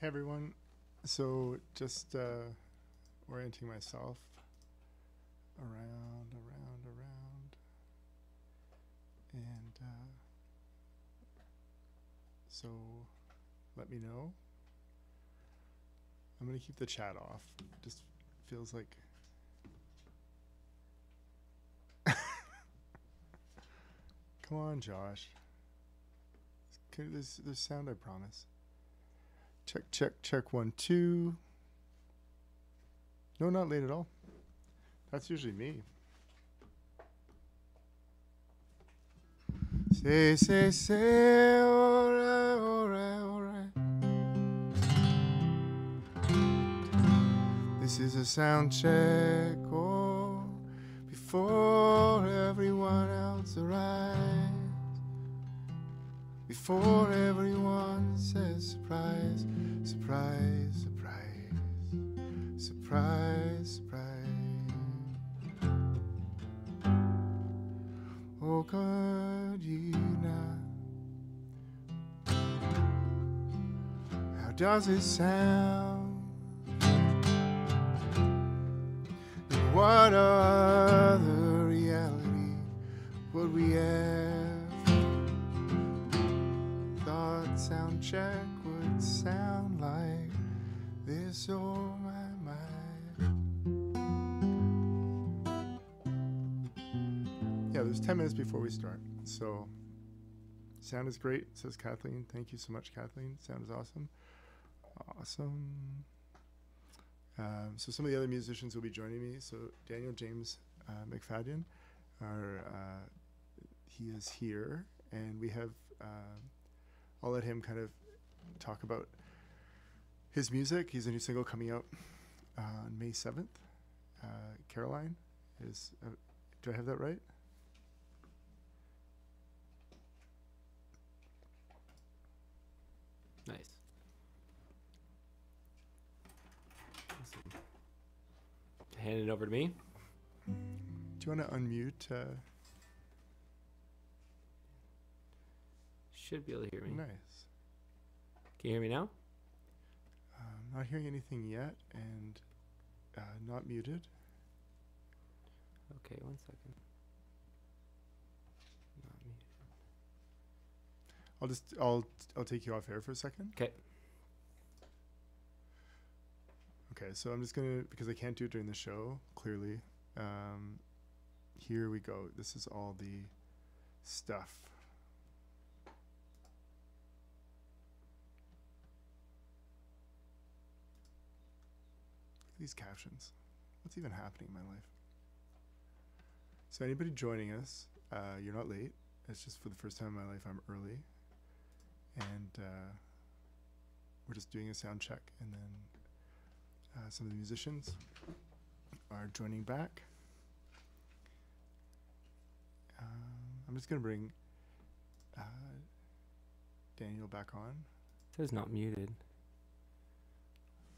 Hey everyone. So just uh, orienting myself around, around, around, and uh, so let me know. I'm gonna keep the chat off. Just feels like. Come on, Josh. There's, there's sound, I promise. Check, check, check. One, two. No, not late at all. That's usually me. Say, say, say, alright, alright, alright. This is a sound check, oh, before everyone else arrives. Before everyone says surprise, surprise, surprise, surprise, surprise. Oh, could you not? How does it sound? What other reality would we have sound check would sound like this? Oh, my, my. Yeah, there's 10 minutes before we start. So, sound is great, says Kathleen. Thank you so much, Kathleen. Sound is awesome. Awesome. Um, so, some of the other musicians will be joining me. So, Daniel James uh, McFadden, are, uh, he is here, and we have, uh, I'll let him kind of talk about his music. He's a new single coming out uh, on May 7th. Uh, Caroline is, uh, do I have that right? Nice. Awesome. Hand it over to me. Do you want to unmute? Should be able to hear me. nice. Can you hear me now? Um, not hearing anything yet, and uh, not muted. Okay, one second. Not me. I'll just I'll I'll take you off air for a second. Okay, Okay, so I'm just gonna because I can't do it during the show. Clearly, um, here we go. This is all the stuff. These captions. What's even happening in my life? So anybody joining us, uh, you're not late. It's just for the first time in my life I'm early, and uh, we're just doing a sound check, and then uh, some of the musicians are joining back. Um, I'm just gonna bring uh, Daniel back on. says not muted.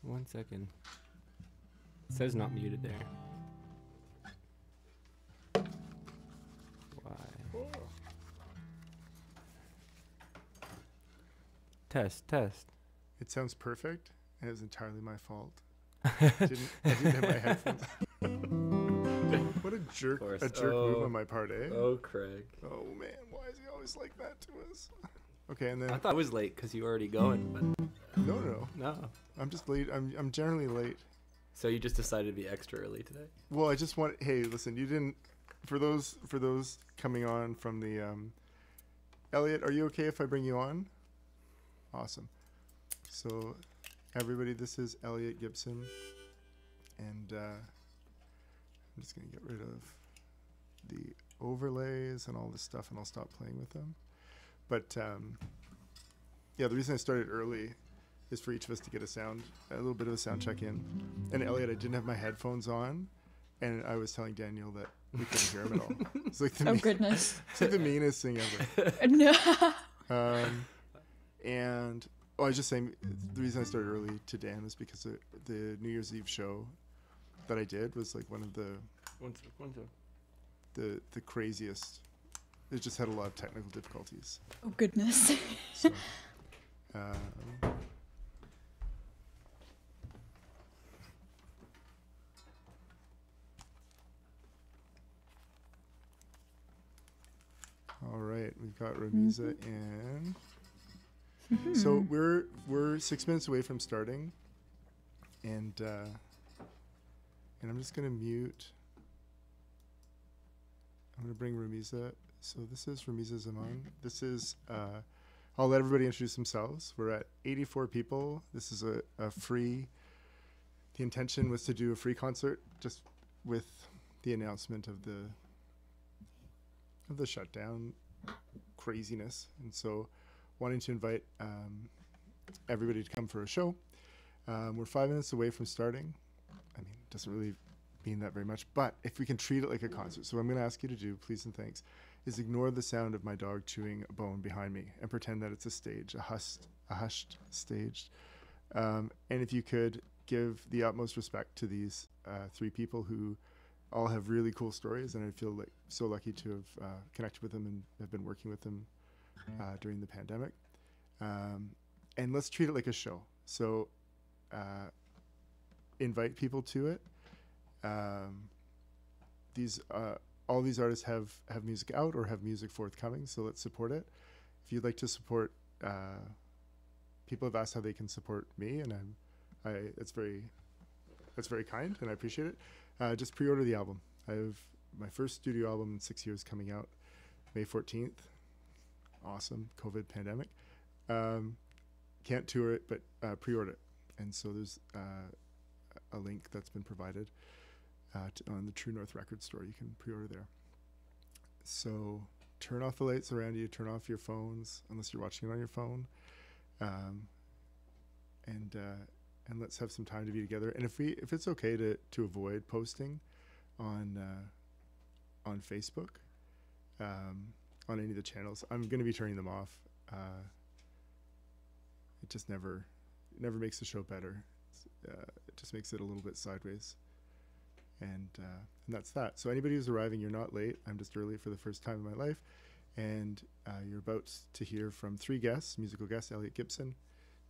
One second. It says not muted there. Why? Test, test. It sounds perfect, and it was entirely my fault. didn't, I didn't have my headphones. what a jerk! A jerk move Oh. on my part, eh? Oh, Craig. Oh man, why is he always like that to us? Okay, and then I thought I was late because you were already going, but no, no, no. I'm just late. I'm I'm generally late. So you just decided to be extra early today? Well, I just want. Hey, listen, you didn't. For those for those coming on from the, um, Elliot, are you okay if I bring you on? Awesome. So, everybody, this is Elliot Gibson, and uh, I'm just gonna get rid of the overlays and all this stuff, and I'll stop playing with them. But um, yeah, the reason I started early is for each of us to get a sound, a little bit of a sound check in. And Elliot, I didn't have my headphones on, and I was telling Daniel that we couldn't hear him at all. It's like the, Oh mean- goodness. it's like the meanest thing ever. no. Um, and oh, I was just saying the reason I started early to Dan was because the, the New Year's Eve show that I did was like one of the One sec, one sec. the the craziest. It just had a lot of technical difficulties. Oh goodness. So, um, got Ramisa in. So Hmm. we're we're six minutes away from starting, and uh, and I'm just gonna mute. I'm gonna bring Ramisa. So this is Ramisa Zaman. This is. Uh, I'll let everybody introduce themselves. We're at 84 people. This is a, a free. The intention was to do a free concert, just with the announcement of the of the shutdown craziness, and so wanting to invite um, everybody to come for a show. Um, we're five minutes away from starting. I mean, it doesn't really mean that very much, but if we can treat it like a concert, so what I'm going to ask you to do, please and thanks, is ignore the sound of my dog chewing a bone behind me and pretend that it's a stage, a hushed, a hushed stage. Um, and if you could give the utmost respect to these uh, three people who all have really cool stories, and I feel like so lucky to have uh, connected with them and have been working with them uh, during the pandemic. Um, and let's treat it like a show. So uh, invite people to it. Um, these uh, all these artists have have music out or have music forthcoming, so let's support it. If you'd like to support, uh, people have asked how they can support me, and I'm, I it's very, that's very kind, and I appreciate it. Uh, just pre-order the album. I have my first studio album in six years coming out, May fourteenth. Awesome, COVID pandemic. Um, can't tour it, but uh, pre-order it, and so there's uh, a link that's been provided uh, to, on the True North Record Store. You can pre-order there. So turn off the lights around you. Turn off your phones unless you're watching it on your phone, um, and uh, and let's have some time to be together. And if we if it's okay to to avoid posting on uh, on Facebook, um, on any of the channels, I'm going to be turning them off. Uh, it just never it never makes the show better. Uh, it just makes it a little bit sideways and uh, and that's that. So anybody who's arriving, you're not late. I'm just early for the first time in my life, and uh, you're about to hear from three guests, musical guests: Elliot Gibson,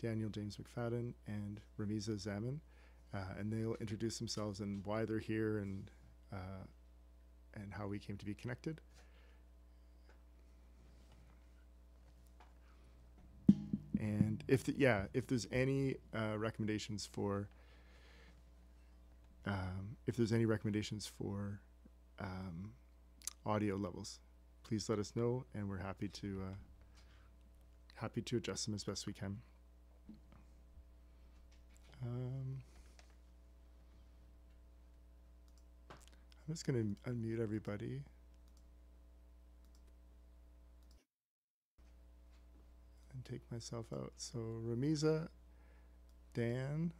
Daniel James McFadden, and Ramiza Zaman, uh, and they'll introduce themselves and why they're here and uh, and how we came to be connected. And if the, yeah, if there's any uh, recommendations for um, if there's any recommendations for um, audio levels, please let us know, and we're happy to uh, happy to adjust them as best we can. Um, I'm just going to unmute everybody. And take myself out. So Ramiza, Dan,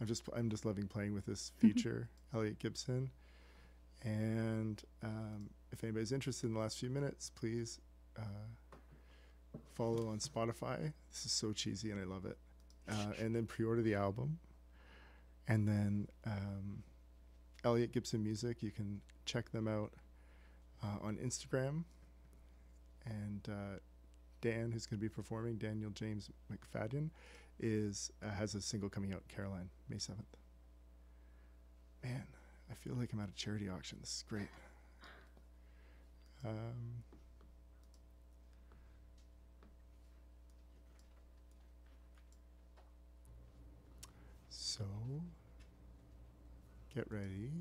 I'm just I'm just loving playing with this feature, Elliot Gibson. And um, if anybody's interested in the last few minutes, please uh, follow on Spotify. This is so cheesy and I love it. Uh, and then pre-order the album. And then um, Elliot Gibson Music, you can check them out uh, on Instagram. And uh, Dan, who's going to be performing, Daniel James McFadden, is uh, has a single coming out, Caroline, May seventh. Man, I feel like I'm at a charity auction. This is great. Um, so, get ready.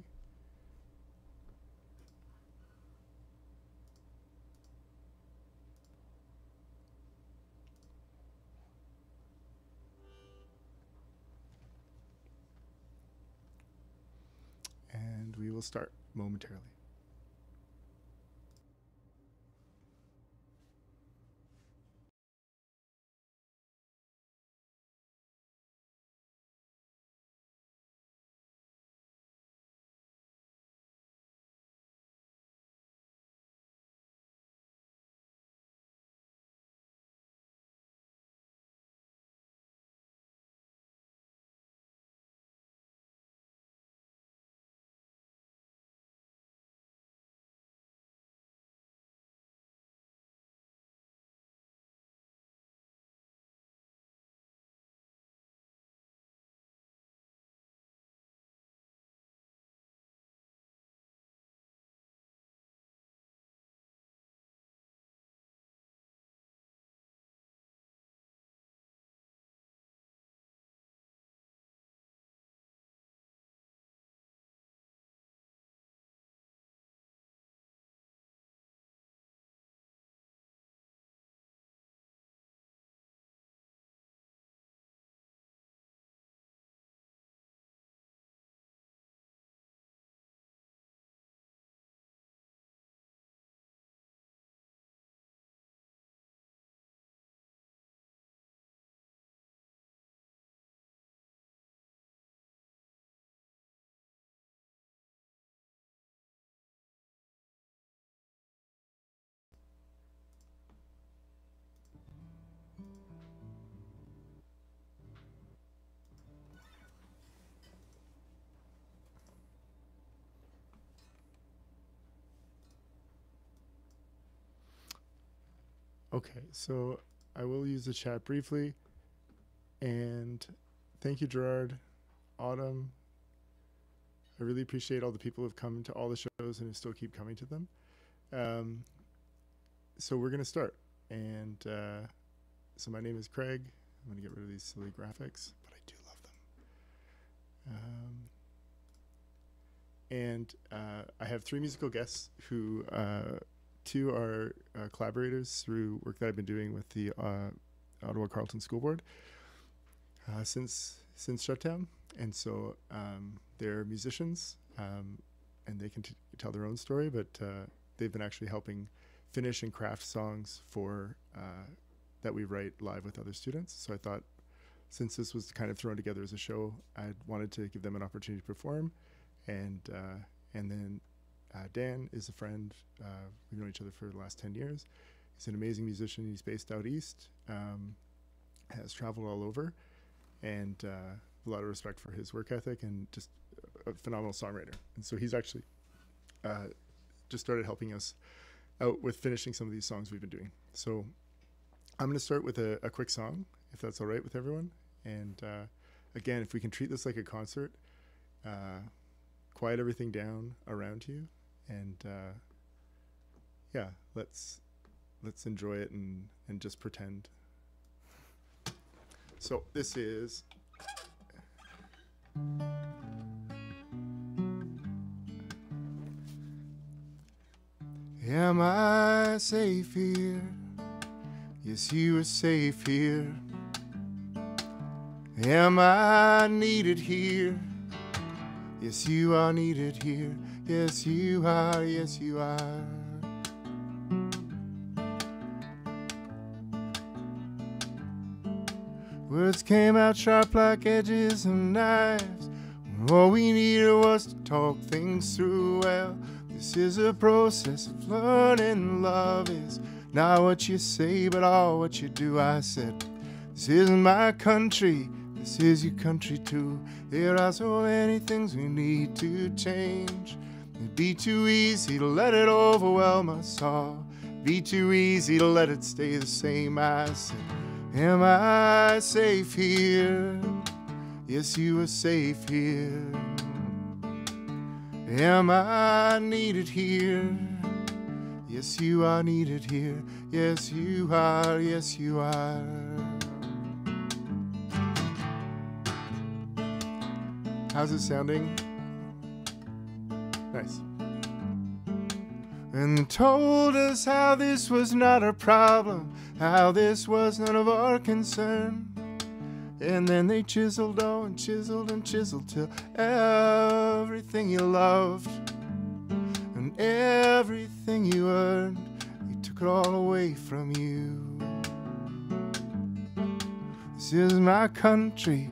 And we will start momentarily. Okay, so I will use the chat briefly. And thank you, Gerard, Autumn. I really appreciate all the people who've come to all the shows and who still keep coming to them. Um, so we're going to start. And uh, so my name is Craig. I'm going to get rid of these silly graphics, but I do love them. Um, and uh, I have three musical guests who uh, two our uh, collaborators through work that I've been doing with the uh, Ottawa Carleton School Board uh, since since shutdown, and so um, they're musicians um, and they can tell their own story, but uh, they've been actually helping finish and craft songs for that we write live with other students. So I thought, since this was kind of thrown together as a show, I wanted to give them an opportunity to perform, and uh, and then uh, Dan is a friend. Uh, we've known each other for the last ten years. He's an amazing musician. He's based out east, um, has traveled all over, and uh, a lot of respect for his work ethic and just a phenomenal songwriter. And so he's actually uh, just started helping us out with finishing some of these songs we've been doing. So I'm going to start with a, a, quick song, if that's all right with everyone. And uh, again, if we can treat this like a concert, uh, quiet everything down around you, and uh, yeah, let's let's enjoy it and and just pretend. So this is. Am I safe here? Yes, you are safe here. Am I needed here? Yes, you are needed here. Yes, you are. Yes, you are. Words came out sharp like edges of knives. All we needed was to talk things through. Well, this is a process of learning. Love is not what you say, but all what you do. I said, This isn't my country, this is your country too. There are so many things we need to change. It'd be too easy to let it overwhelm us all. Be too easy to let it stay the same. I said, Am I safe here? Yes, you are safe here. Am I needed here? Yes, you are needed here. Yes, you are. Yes, you are. How's it sounding? Nice. And told us how this was not a problem, how this was none of our concern. And then they chiseled, oh, and chiseled and chiseled till everything you loved and everything you earned, they took it all away from you. This is my country,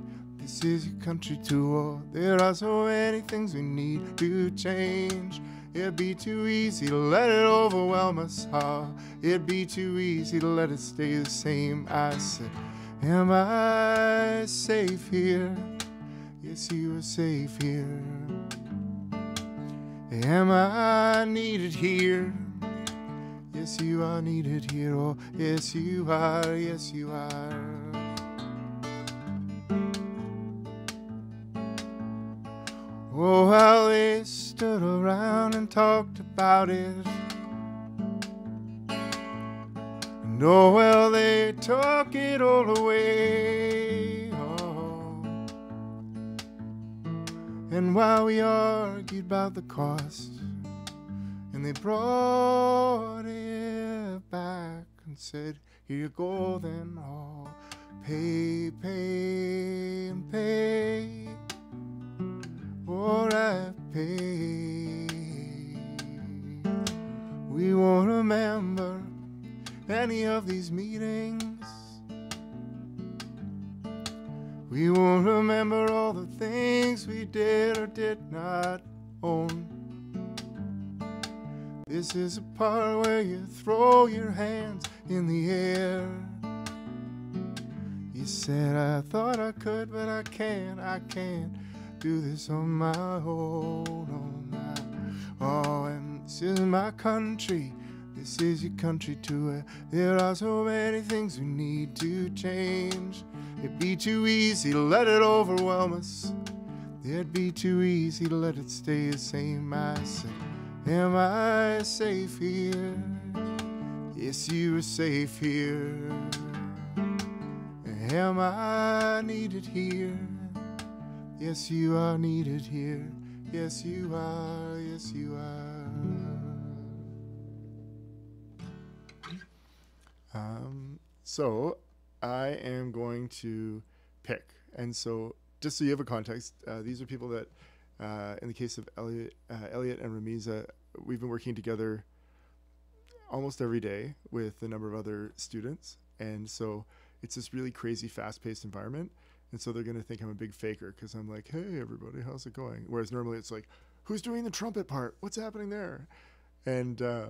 this is your country. Oh, there are so many things we need to change. It'd be too easy to let it overwhelm us all. It'd be too easy to let it stay the same. I said, Am I safe here? Yes, you are safe here. Am I needed here? Yes, you are needed here. Oh, yes, you are. Yes, you are. Oh, how they stood around and talked about it. And oh, well, they took it all away. Oh. And while we argued about the cost, and they brought it back and said, Here you go, then all pay, pay, and pay We won't remember any of these meetings. We won't remember all the things we did or did not own. This is a part where you throw your hands in the air. You said, I thought I could, but I can't, I can't do this on my own. On my, oh, and this is my country, This is your country too. there are so many things we need to change. It'd be too easy to let it overwhelm us. It'd be too easy to let it stay the same. I say, Am I safe here? Yes, you are safe here. Am I needed here? Yes, you are needed here. Yes, you are. Yes, you are. Um, so I am going to pick, and so just so you have a context, uh, these are people that, uh, in the case of Elliot, uh, Elliot and Ramiza, we've been working together almost every day with a number of other students, and so it's this really crazy, fast-paced environment. And so they're gonna think I'm a big faker because I'm like, "Hey, everybody, how's it going?" Whereas normally it's like, "Who's doing the trumpet part? What's happening there?" And uh,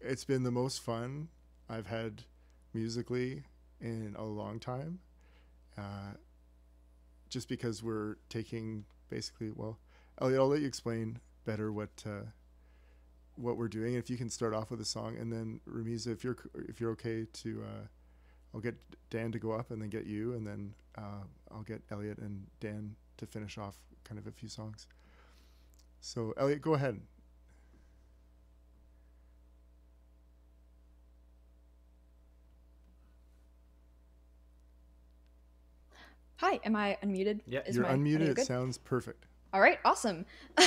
it's been the most fun I've had musically in a long time. Uh, just because we're taking basically, well, Elliot, I'll let you explain better what uh, what we're doing. If you can start off with a song, and then Ramiza, if you're if you're okay to, uh, I'll get Dan to go up, and then get you, and then uh, I'll get Elliot and Dan to finish off kind of a few songs. So Elliot, go ahead. Hi, am I unmuted? Yeah, Is You're my unmuted. audio It good? sounds perfect. All right, awesome.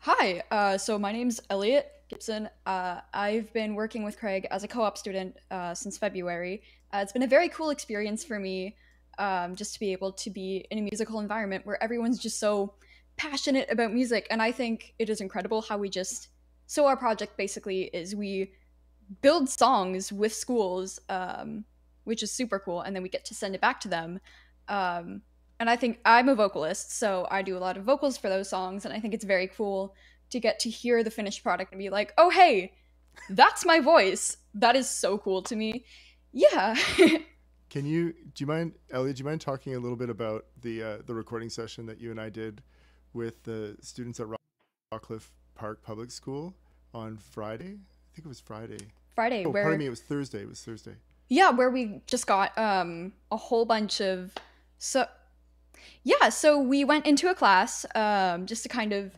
Hi, uh, so my name's Elliot Gibson. Uh, I've been working with Craig as a co op student uh, since February. Uh, it's been a very cool experience for me um, just to be able to be in a musical environment where everyone's just so passionate about music. And I think it is incredible how we just. So, our project basically is we build songs with schools, um, which is super cool, and then we get to send it back to them. Um, and I think I'm a vocalist, so I do a lot of vocals for those songs, and I think it's very cool to get to hear the finished product and be like, oh, hey, that's my voice. That is so cool to me. Yeah. Can you do you mind Ellie? do you mind talking a little bit about the uh, the recording session that you and I did with the students at Rock- Rockcliffe Park Public School on Friday? I think it was Friday. Friday, Oh, where pardon me, it was Thursday. It was Thursday. yeah, where we just got um a whole bunch of so yeah, so we went into a class um just to kind of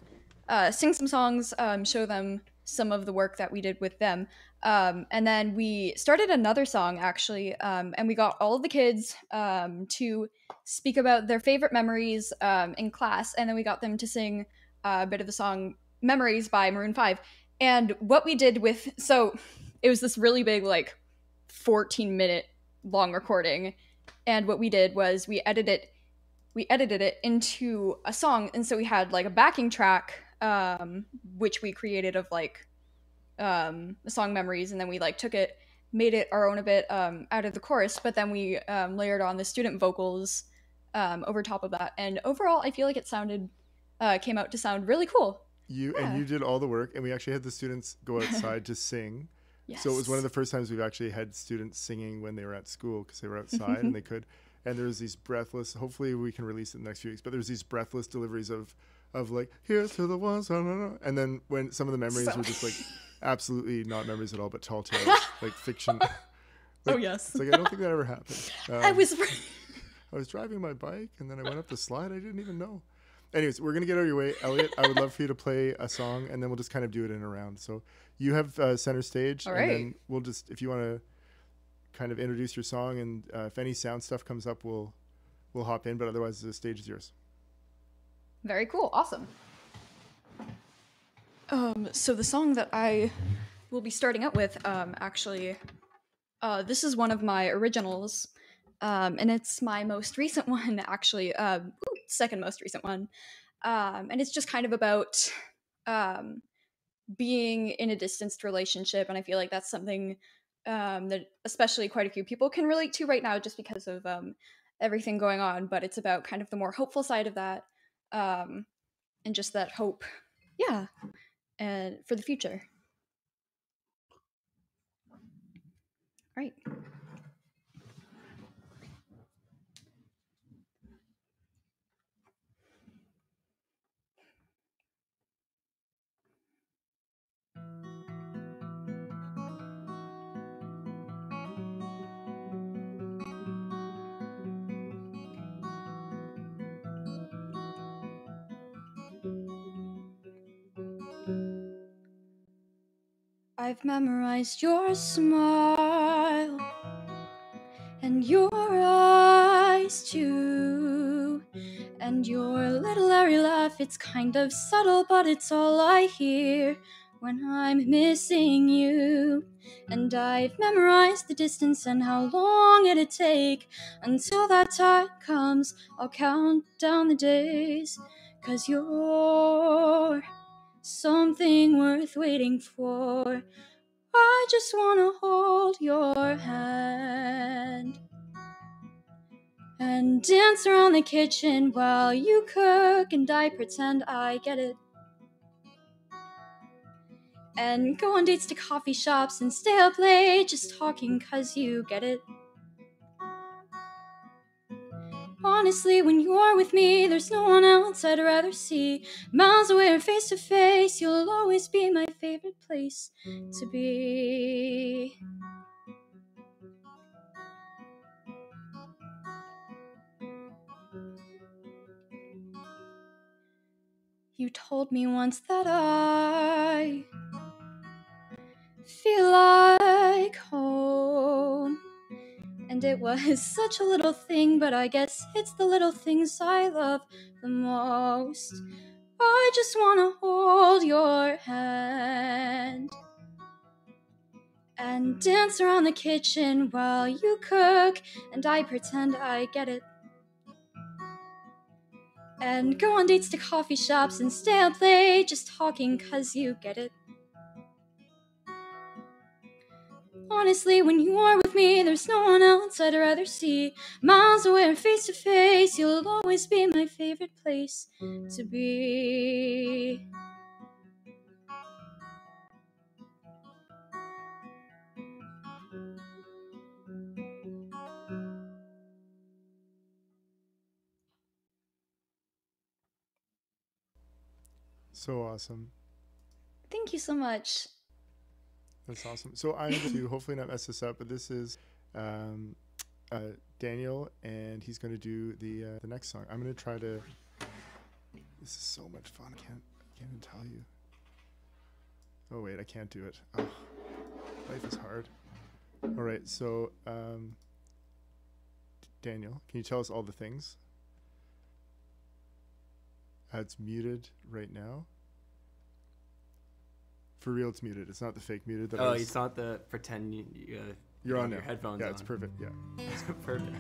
uh, sing some songs, um, show them some of the work that we did with them. Um, and then we started another song actually, um, and we got all of the kids um, to speak about their favorite memories um, in class, and then we got them to sing uh, a bit of the song "Memories" by Maroon Five. And what we did with so it was this really big, like 14 minute long recording, and what we did was we edited we edited it into a song, and so we had like a backing track um, which we created of like um, song memories, and then we like took it, made it our own a bit um, out of the chorus, but then we um, layered on the student vocals um, over top of that, and overall, I feel like it sounded uh, came out to sound really cool. You Yeah. and you did all the work, and we actually had the students go outside to sing. Yes. So it was one of the first times we've actually had students singing when they were at school because they were outside and they could. And there was these breathless. Hopefully, we can release it in the next few weeks. But there's these breathless deliveries of, of like, here's to the ones, and then when some of the memories So- were just like, absolutely not memories at all, but tall tales, like fiction. oh yes, It's like I don't think that ever happened. I Um, was. I was driving my bike and then I went up the slide. I didn't even know. Anyways, we're gonna get out of your way, Elliot. I would love for you to play a song, and then we'll just kind of do it in a round. So you have uh, center stage, All and then we'll just if you want to kind of introduce your song, and uh, if any sound stuff comes up, we'll we'll hop in. But otherwise, the stage is yours. Very cool. Awesome. Um, so the song that I will be starting out with, um, actually, uh, this is one of my originals, um, and it's my most recent one, actually, um, ooh, second most recent one, um, and it's just kind of about um, being in a distanced relationship, and I feel like that's something that especially quite a few people can relate to right now, just because of everything going on. But it's about kind of the more hopeful side of that um, and just that hope, yeah, and for the future. Right. I've memorized your smile and your eyes too. And your little airy laugh, it's kind of subtle, but it's all I hear when I'm missing you. And I've memorized the distance and how long it'd take until that time comes. I'll count down the days, cause you're something worth waiting for. I just wanna hold your hand and dance around the kitchen while you cook and I pretend I get it. And go on dates to coffee shops and stay up late just talking cause you get it. Honestly, when you're with me, there's no one else I'd rather see. Miles away or face to face, you'll always be my favorite place to be. You told me once that I feel like home. And it mm-hmm. was such a little thing, but I guess it's the little things I love the most. I just wanna hold your hand and dance around the kitchen while you cook, and I pretend I get it. And go on dates to coffee shops and stay up late just talking cause you get it. Honestly, when you are with me, there's no one else I'd rather see. Miles away or face to face, you'll always be my favorite place to be. So awesome. Thank you so much. That's awesome. So I'm to hopefully not mess this up, but this is um, uh, Daniel, and he's going to do the uh, the next song. I'm going to try to. This is so much fun. I can't I can't even tell you. Oh wait, I can't do it. Oh, life is hard. All right, so um, Daniel, can you tell us all the things? Uh, it's muted right now. For real, it's muted. It's not the fake muted. That Oh, was- it's not the pretend you, uh, you're on your now. headphones Yeah, it's on. perfect. Yeah. it's Perfect.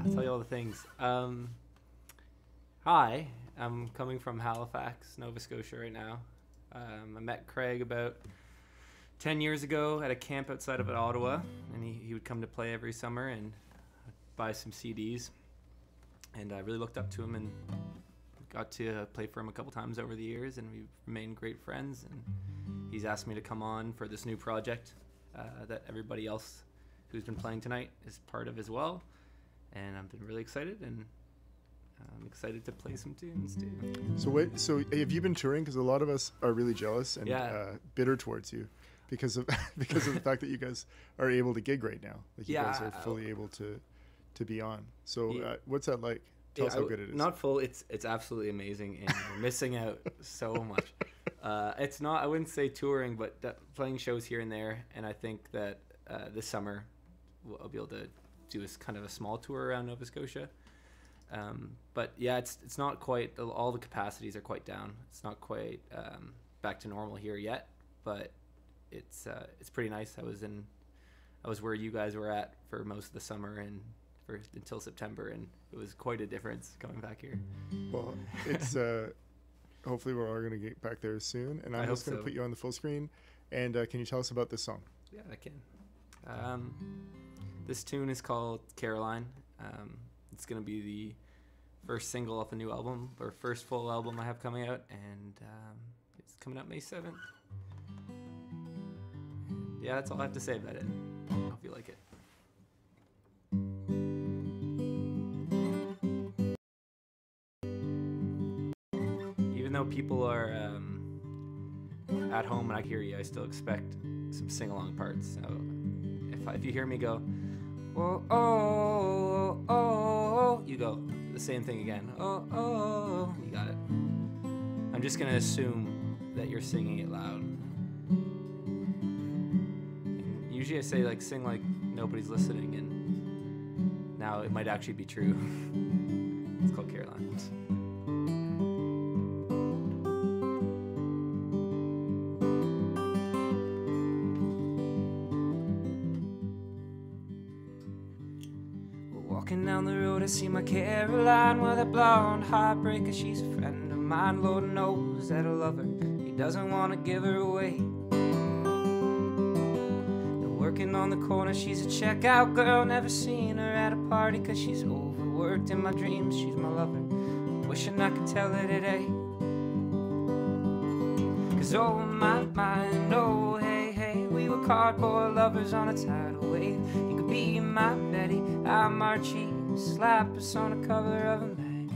I'll tell you all the things. Um, hi, I'm coming from Halifax, Nova Scotia right now. Um, I met Craig about 10 years ago at a camp outside of Ottawa, and he, he would come to play every summer and buy some CDs. And I really looked up to him and got to play for him a couple times over the years, and we've remained great friends. And he's asked me to come on for this new project uh, that everybody else who's been playing tonight is part of as well. And I've been really excited, and I'm excited to play some tunes too. So wait. So have you been touring? Because a lot of us are really jealous and Yeah. uh, bitter towards you because of because of the fact that you guys are able to gig right now. Like you guys are fully able to to be on. So Yeah. uh, what's that like? Tell Yeah, us how good it is. Not full. It's it's absolutely amazing, and you're missing out so much. Uh, it's not. I wouldn't say touring, but that playing shows here and there. And I think that uh, this summer we'll, I'll be able to do a, kind of a small tour around Nova Scotia. Um, but yeah, it's it's not quite. All the capacities are quite down. It's not quite um, back to normal here yet, but it's uh, it's pretty nice. I was in. I was where you guys were at for most of the summer and for until September, and it was quite a difference coming back here. Well, it's uh, hopefully we're all gonna get back there soon. And I I'm hope just gonna so. put you on the full screen. And uh, can you tell us about this song? Yeah, I can. Um, this tune is called Caroline. Um, it's gonna be the first single off the new album, or first full album I have coming out, and um, it's coming out May seventh. Yeah, that's all I have to say about it. I Hope you like it. People are um, at home and I hear you, I still expect some sing along parts. So if, if you hear me go, oh, oh, oh, oh, you go the same thing again. Oh, oh, you got it. I'm just to assume that you're singing it loud. Usually I say like sing like nobody's listening, and now it might actually be true. it's called Caroline. See my Caroline with a blonde heartbreaker. She's a friend of mine. Lord knows that I love her. He doesn't want to give her away. And working on the corner, she's a checkout girl. Never seen her at a party, cause she's overworked. In my dreams, she's my lover. Wishing I could tell her today. Cause oh my mind, oh hey hey, we were cardboard lovers on a tidal wave. You could be my Betty, I'm Archie, slap us on the cover of a magazine.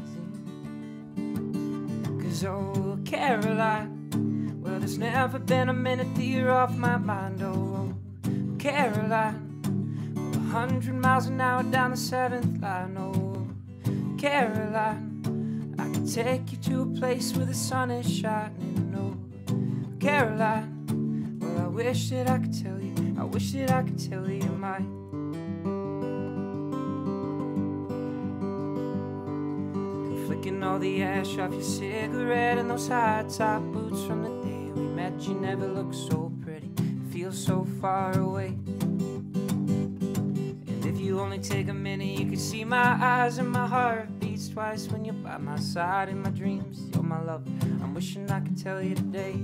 Cause oh Caroline, well there's never been a minute that you're off my mind. Oh Caroline, a hundred miles an hour down the seventh line. Oh Caroline, I can take you to a place where the sun is shining. Oh Caroline, well I wish that I could tell you, I wish that I could tell you you're All the ash off your cigarette and those high top boots from the day we met. You never looked so pretty, feel so far away. And if you only take a minute, you could see my eyes and my heart beats twice when you're by my side in my dreams. You're my love. I'm wishing I could tell you today.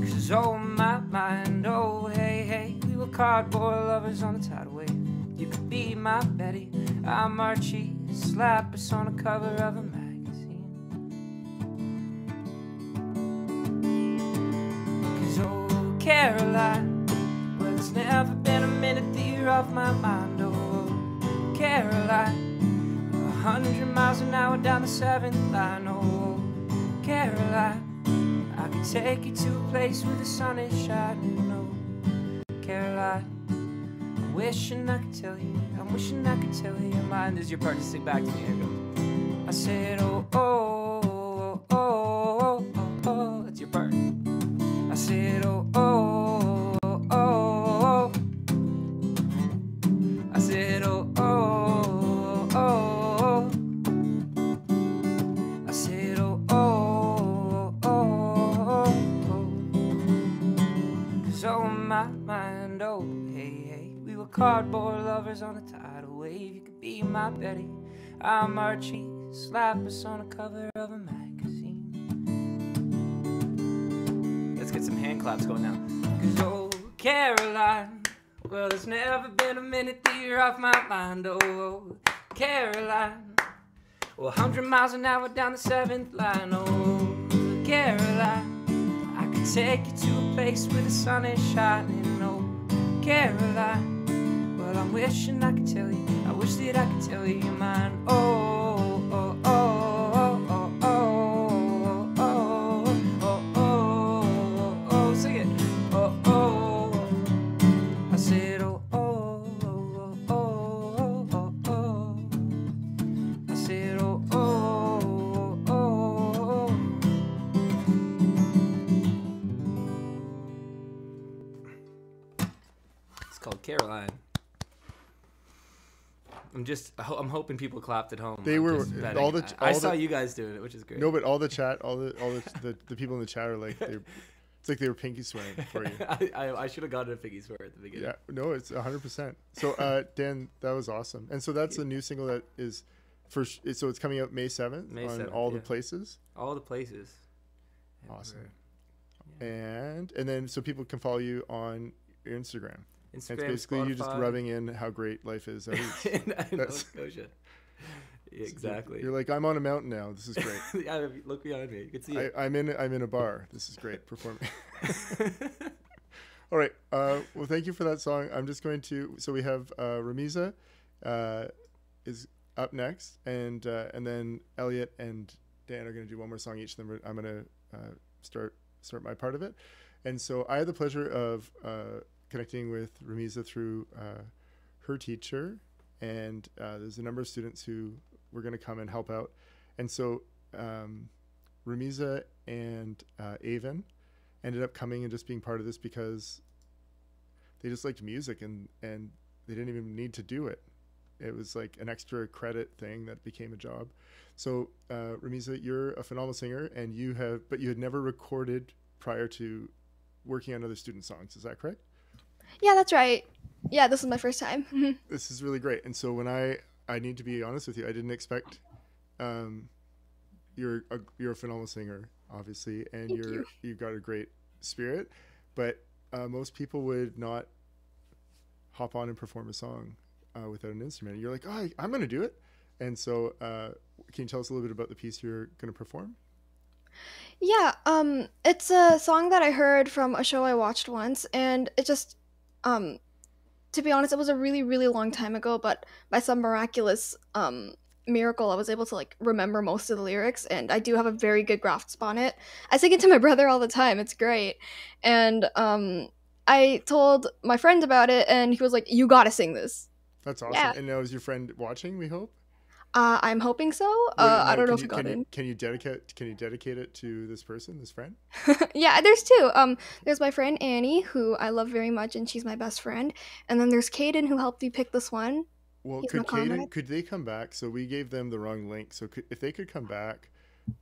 Cause oh my mind, oh hey hey, we were cardboard lovers on a tidal wave. You could be my Betty, I'm Archie, slap us on the cover of a magazine. Cause oh Caroline, well there's never been a minute you're off my mind. Oh Caroline, a hundred miles an hour down the seventh line. Oh Caroline. I can take you to a place where the sun is shining. Oh, Caroline, wishing I could tell you. I'm wishing I could tell you mind. There's your part to sing back to me. I said, oh, oh, oh, oh, oh, cardboard lovers on a tidal wave. You could be my Betty, I'm Archie. Slap us on the cover of a magazine. Let's get some hand claps going now. Cause oh, Caroline, well, there's never been a minute that you're off my mind. Oh, Caroline. Well, 100 miles an hour down the seventh line. Oh, Caroline, I could take you to a place where the sun is shining. Oh, Caroline, I'm wishing I could tell you. I wish that I could tell you mine. Oh, I'm just, I'm hoping people clapped at home. They I'm were- all the- I, I all saw you guys doing it, which is great. No, but all the chat, all the all the the, the people in the chat are like, they're, it's like they were pinky swearing for you. I, I, I should have gotten a pinky swear at the beginning. Yeah, no, it's hundred percent. So, uh, Dan, that was awesome. And so that's the new single that is for. So it's coming out May seventh May on 7th, all the places. All the places. Awesome. we're- And and then so people can follow you on your Instagram. And Instagram, it's basically you just rubbing in how great life is. in, in Nova Scotia. Exactly. You're like, I'm on a mountain now. This is great. yeah, look behind me. You can see I, it. I'm in I'm in a bar. This is great performing. All right. Uh, well, thank you for that song. I'm just going to. So we have uh, Ramiza uh, is up next, and uh, and then Elliot and Dan are going to do one more song each. Then I'm going to uh, start start my part of it. And so I had the pleasure of uh, connecting with Ramiza through uh, her teacher, and uh, there's a number of students who were going to come and help out. And so um, and uh, Avon ended up coming and just being part of this because they just liked music and and they didn't even need to do it. It was like an extra credit thing that became a job. So, uh, you're a phenomenal singer, and you have, but you had never recorded prior to working on other student songs. Is that correct? Yeah, that's right. Yeah, this is my first time. This is really great. And so, when I, I need to be honest with you, I didn't expect. Um, you're a, you're a phenomenal singer, obviously, and Thank you're you. you've got a great spirit, but uh, most people would not hop on and perform a song uh, without an instrument. You're like, oh, I, I'm going to do it. And so, uh, can you tell us a little bit about the piece you're going to perform? Yeah, um, it's a song that I heard from a show I watched once, and it just, um, to be honest, it was a really, really long time ago, but by some miraculous, um, miracle, I was able to, like, remember most of the lyrics, and I do have a very good grasp on it. I sing it to my brother all the time, it's great. And, um, I told my friend about it, and he was like, You gotta sing this. That's awesome. Yeah. And now, is your friend watching? We hope. Uh, I'm hoping so. Wait, Uh, I don't know if you, got can in. You, can you dedicate? Can you dedicate it to this person, this friend? yeah, there's two. Um, there's my friend Annie, who I love very much, and she's my best friend. And then there's Caden, who helped me pick this one. Well, He's could Caden, could they come back? So we gave them the wrong link. So could, if they could come back,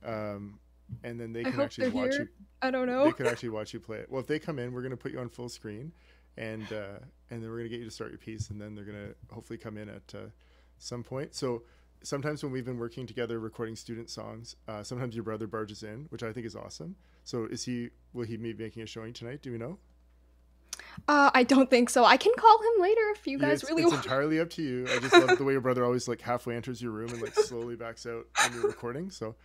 um, and then they can actually watch here. you. I don't know. They could actually watch you play it. Well, if they come in, we're gonna put you on full screen, and uh, and then we're gonna get you to start your piece, and then they're gonna hopefully come in at uh, some point. So sometimes when we've been working together recording student songs, uh, sometimes your brother barges in, which I think is awesome. So is he? Will he be making a showing tonight? Do we know? Uh, I don't think so. I can call him later if you Yeah, guys it's, really it's want. It's entirely up to you. I just love the way your brother always like halfway enters your room and like slowly backs out when you're recording. So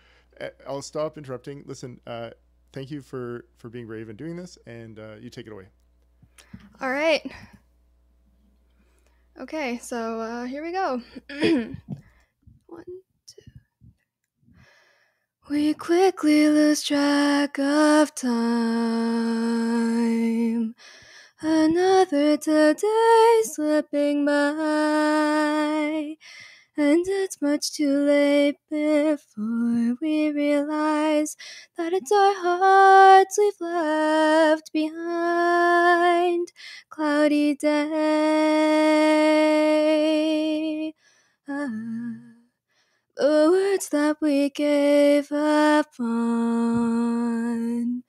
uh, I'll stop interrupting. Listen, uh, thank you for for being brave and doing this, and uh, you take it away. All right. Okay, so uh, here we go. One, two. We quickly lose track of time. Another day slipping by. And it's much too late before we realize that it's our hearts we've left behind. Cloudy day. Ah, the words that we gave up on.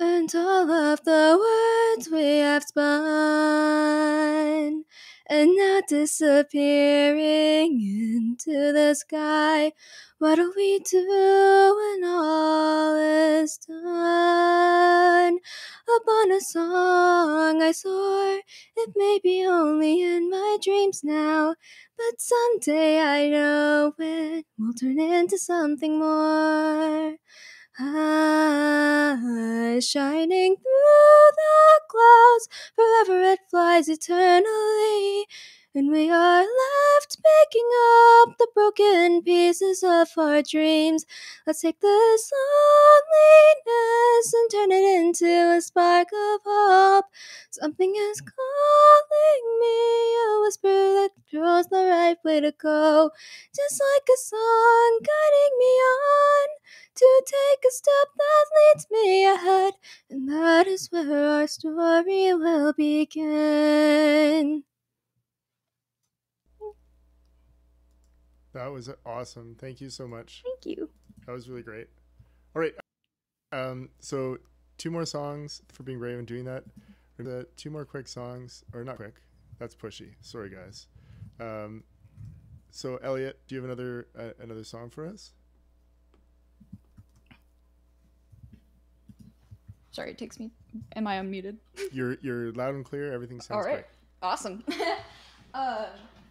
And all of the words we have spun and now disappearing into the sky. What'll we do when all is done? Upon a song I soar, it may be only in my dreams now, but someday I know it will turn into something more. Shining through the clouds, forever it flies eternally. And we are left picking up the broken pieces of our dreams. Let's take this loneliness and turn it into a spark of hope. Something is calling me, a whisper that draws the right way to go. Just like a song guiding me on to take a step that leads me ahead. And that is where our story will begin. That was awesome. Thank you so much. Thank you. That was really great. All right. Um, so two more songs for being brave and doing that. The two more quick songs, or not quick. That's pushy. Sorry, guys. Um, so Elliot, do you have another uh, another song for us? Sorry, it takes me. Am I unmuted? You're you're loud and clear. Everything sounds All right. great. Awesome. uh,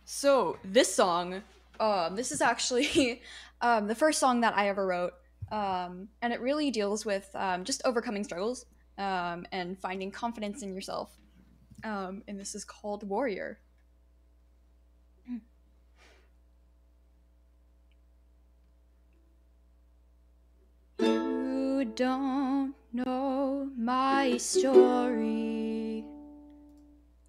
so this song, um, this is actually um, the first song that I ever wrote, um, and it really deals with um, just overcoming struggles um, and finding confidence in yourself. Um, and this is called Warrior. You don't know my story.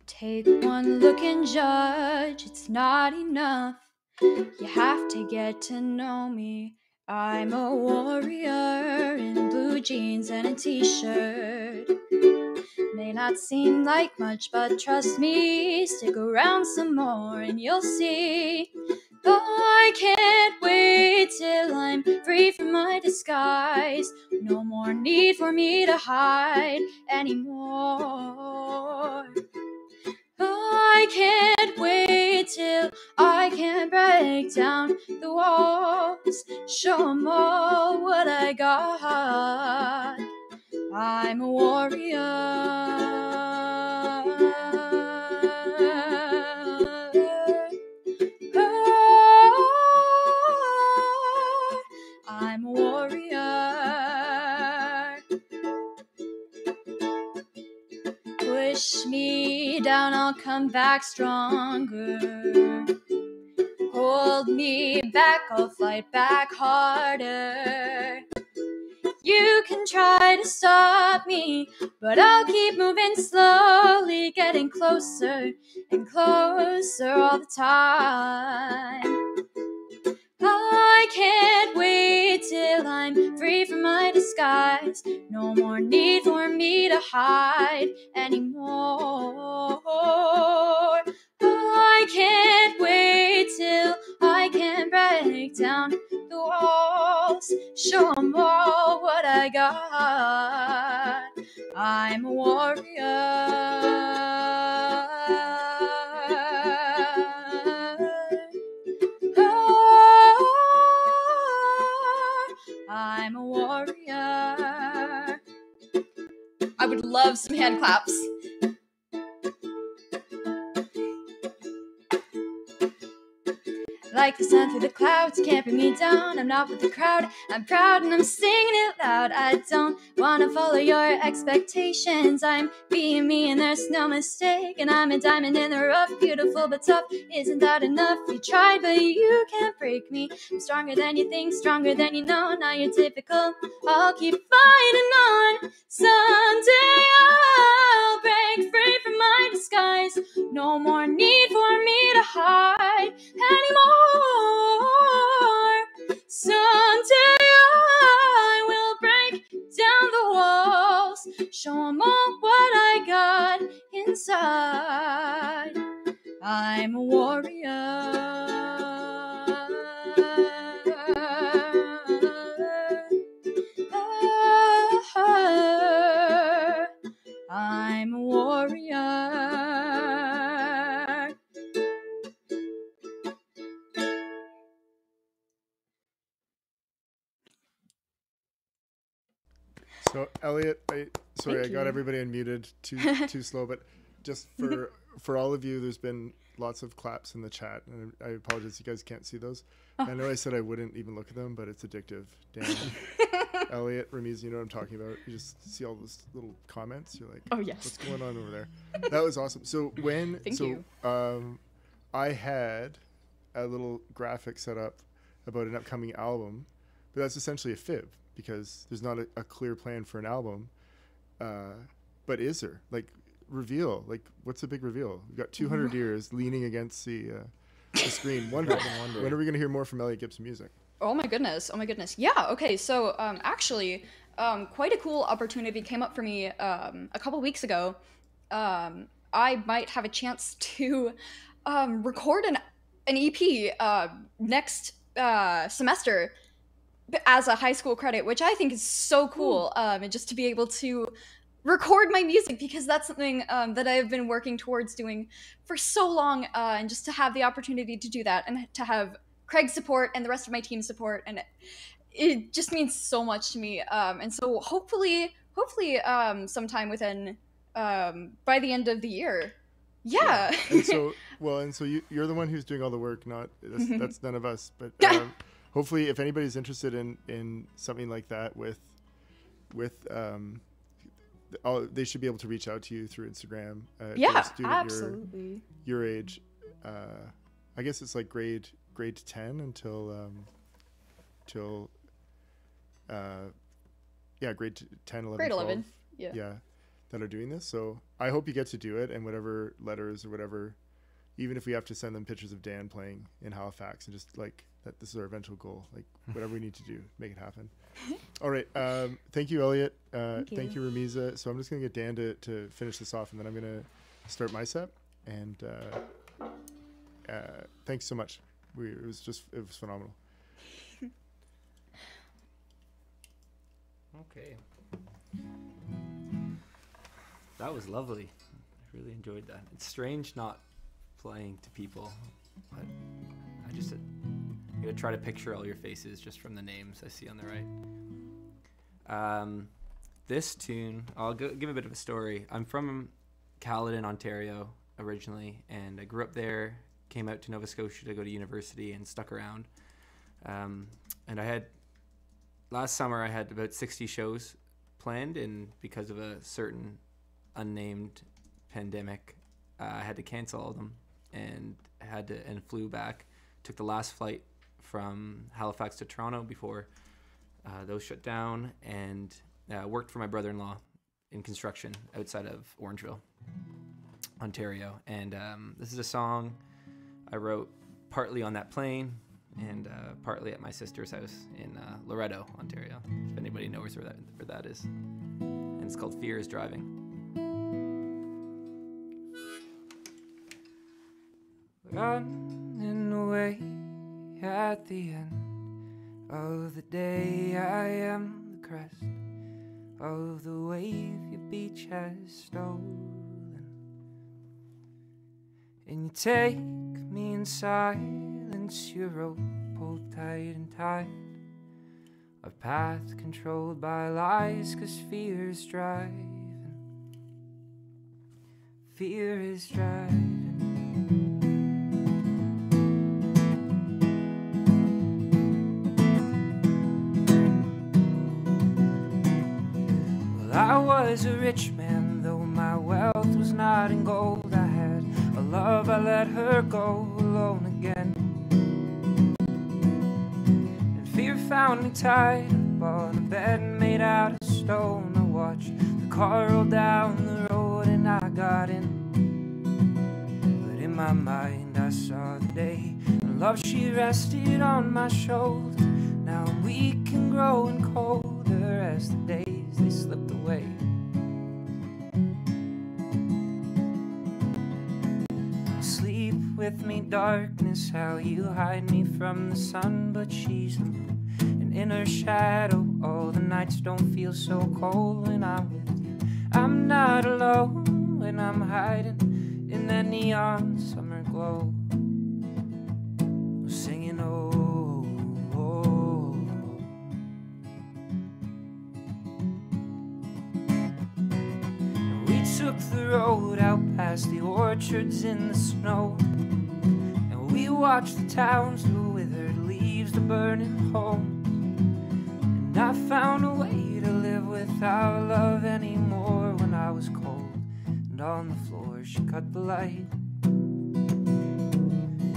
Take one look and judge, it's not enough. You have to get to know me. I'm a warrior in blue jeans and a t shirt. May not seem like much, but trust me, stick around some more and you'll see. I can't wait till I'm free from my disguise. No more need for me to hide anymore. I can't till I can break down the walls, show 'em all what I got. I'm a warrior. I'm a warrior. Push me down, I'll come back stronger. Hold me back, I'll fight back harder. You can try to stop me, but I'll keep moving slowly, getting closer and closer all the time. I can't wait till I'm free from my disguise. No more need for me to hide anymore. I can't wait till I can break down the walls, show 'em all what I got. I'm a warrior. Would love some hand claps. Like the sun through the clouds, can't bring me down. I'm not with the crowd. I'm proud and I'm singing it loud. I don't wanna follow your expectations. I'm being me and there's no mistake. And I'm a diamond in the rough, beautiful but tough. Isn't that enough? You tried, but you can't break me. I'm stronger than you think, stronger than you know. Now you're typical. I'll keep fighting on. Someday I'll break free from my disguise. No more need for me to hide anymore. Someday I will break down the walls, show 'em all what I got inside. I'm a warrior. Elliot, I sorry, Thank I got you. everybody unmuted too too slow, but just for for all of you, there's been lots of claps in the chat, and I apologize you guys can't see those. Oh. I know I said I wouldn't even look at them, but it's addictive. Damn. Elliot, Ramiz, you know what I'm talking about. You just see all those little comments. You're like, Oh yes, what's going on over there? That was awesome. So when Thank so you. um, I had a little graphic set up about an upcoming album, but that's essentially a fib because there's not a, a clear plan for an album. Uh, but is there? Like reveal? Like what's the big reveal? We've got 200 years leaning against the, uh, the screen. Wondering, when are we going to hear more from Elliot Gibson music? Oh my goodness. Oh my goodness. Yeah. Okay. So um, actually, um, quite a cool opportunity came up for me um, a couple weeks ago. Um, I might have a chance to um, record an an EP uh, next uh, semester as a high school credit, which I think is so cool. Um, and just to be able to record my music because that's something um, that I've been working towards doing for so long, uh, and just to have the opportunity to do that and to have Craig's support and the rest of my team's support, and it, it just means so much to me. Um, and so hopefully, hopefully, um, sometime within um, by the end of the year, yeah. And so, well, and so you, you're the one who's doing all the work, not that's, that's none of us. But um, hopefully, if anybody's interested in in something like that with with um, all, they should be able to reach out to you through Instagram. Uh, if they're a yeah, student your- absolutely. Your, age, uh, I guess it's like grade grade ten until um, till uh, yeah, grade t- 10, 11, Grade 12, 11, yeah. yeah, that are doing this. So I hope you get to do it, and whatever letters or whatever, even if we have to send them pictures of Dan playing in Halifax and just like that this is our eventual goal. Like whatever we need to do, make it happen. All right. Um, thank you, Elliot. Uh, Thank thank, you. you, Ramiza. So I'm just gonna get Dan to, to finish this off, and then I'm gonna start my set. And uh, uh, thanks so much. We it was just it was phenomenal. Okay. That was lovely. I really enjoyed that. It's strange not playing to people, but I just I'm gonna try to picture all your faces just from the names I see on the right. Um, this tune, I'll go, give a bit of a story. I'm from Caledon, Ontario originally, and I grew up there. Came out to Nova Scotia to go to university and stuck around. Um, and I had last summer I had about 60 shows planned, and because of a certain unnamed pandemic, uh, I had to cancel all of them and had to and flew back. Took the last flight from Halifax to Toronto before uh, those shut down, and uh, worked for my brother-in-law in construction outside of Orangeville, Ontario. And um, this is a song I wrote partly on that plane and uh, partly at my sister's house in uh, Loretto, Ontario. If anybody knows where that where that is, and it's called "Fear Is Driving." Running away at the end of the day, I am the crest of the wave your beach has stolen. And you take me in silence, your rope pulled tight and tight. A path controlled by lies, cause fear is driving. Fear is driving. Was a rich man, though my wealth was not in gold. I had a love, I let her go alone again. And fear found me tied up on a bed made out of stone. I watched the car roll down the road and I got in. But in my mind, I saw the day when love she rested on my shoulder. Now I'm weak and growing colder as the days they slipped away. With me, darkness, how you hide me from the sun, but she's the moon. And in her shadow, all the nights don't feel so cold when I'm with you. I'm not alone when I'm hiding in that neon summer glow. Singing, oh, oh, oh, We took the road out past the orchards in the snow. Watched the towns, the withered leaves, the burning homes. And I found a way to live without love anymore when I was cold. And on the floor, she cut the light.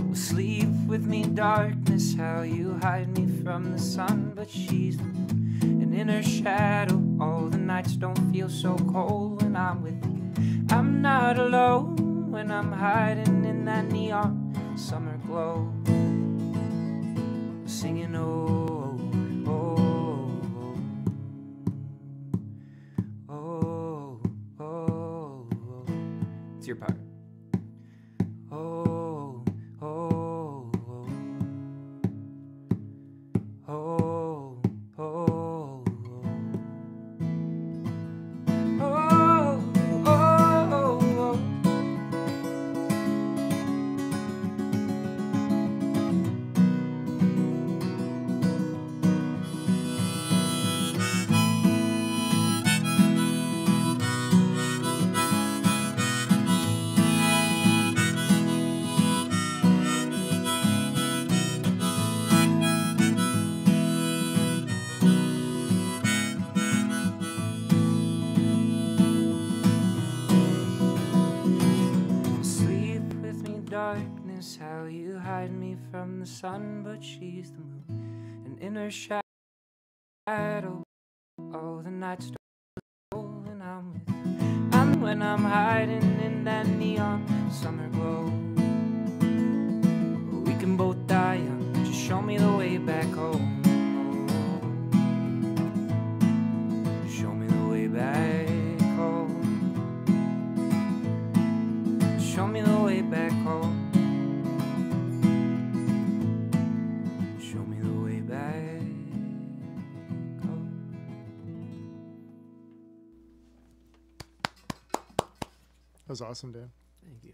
Well, sleep with me, darkness, how you hide me from the sun, but she's. And in her shadow, all the nights don't feel so cold when I'm with you. I'm not alone when I'm hiding in that neon summer glow. Singing, oh, oh, oh, oh, oh, oh, oh. It's your part. darkness, how you hide me from the sun, but she's the moon, an inner shadow. Oh, the night's cold and I'm with you. And when I'm hiding in that neon summer glow, we can both die young. Just show me the way back home. Show me the way back home. Show me the was awesome, Dan. Thank you.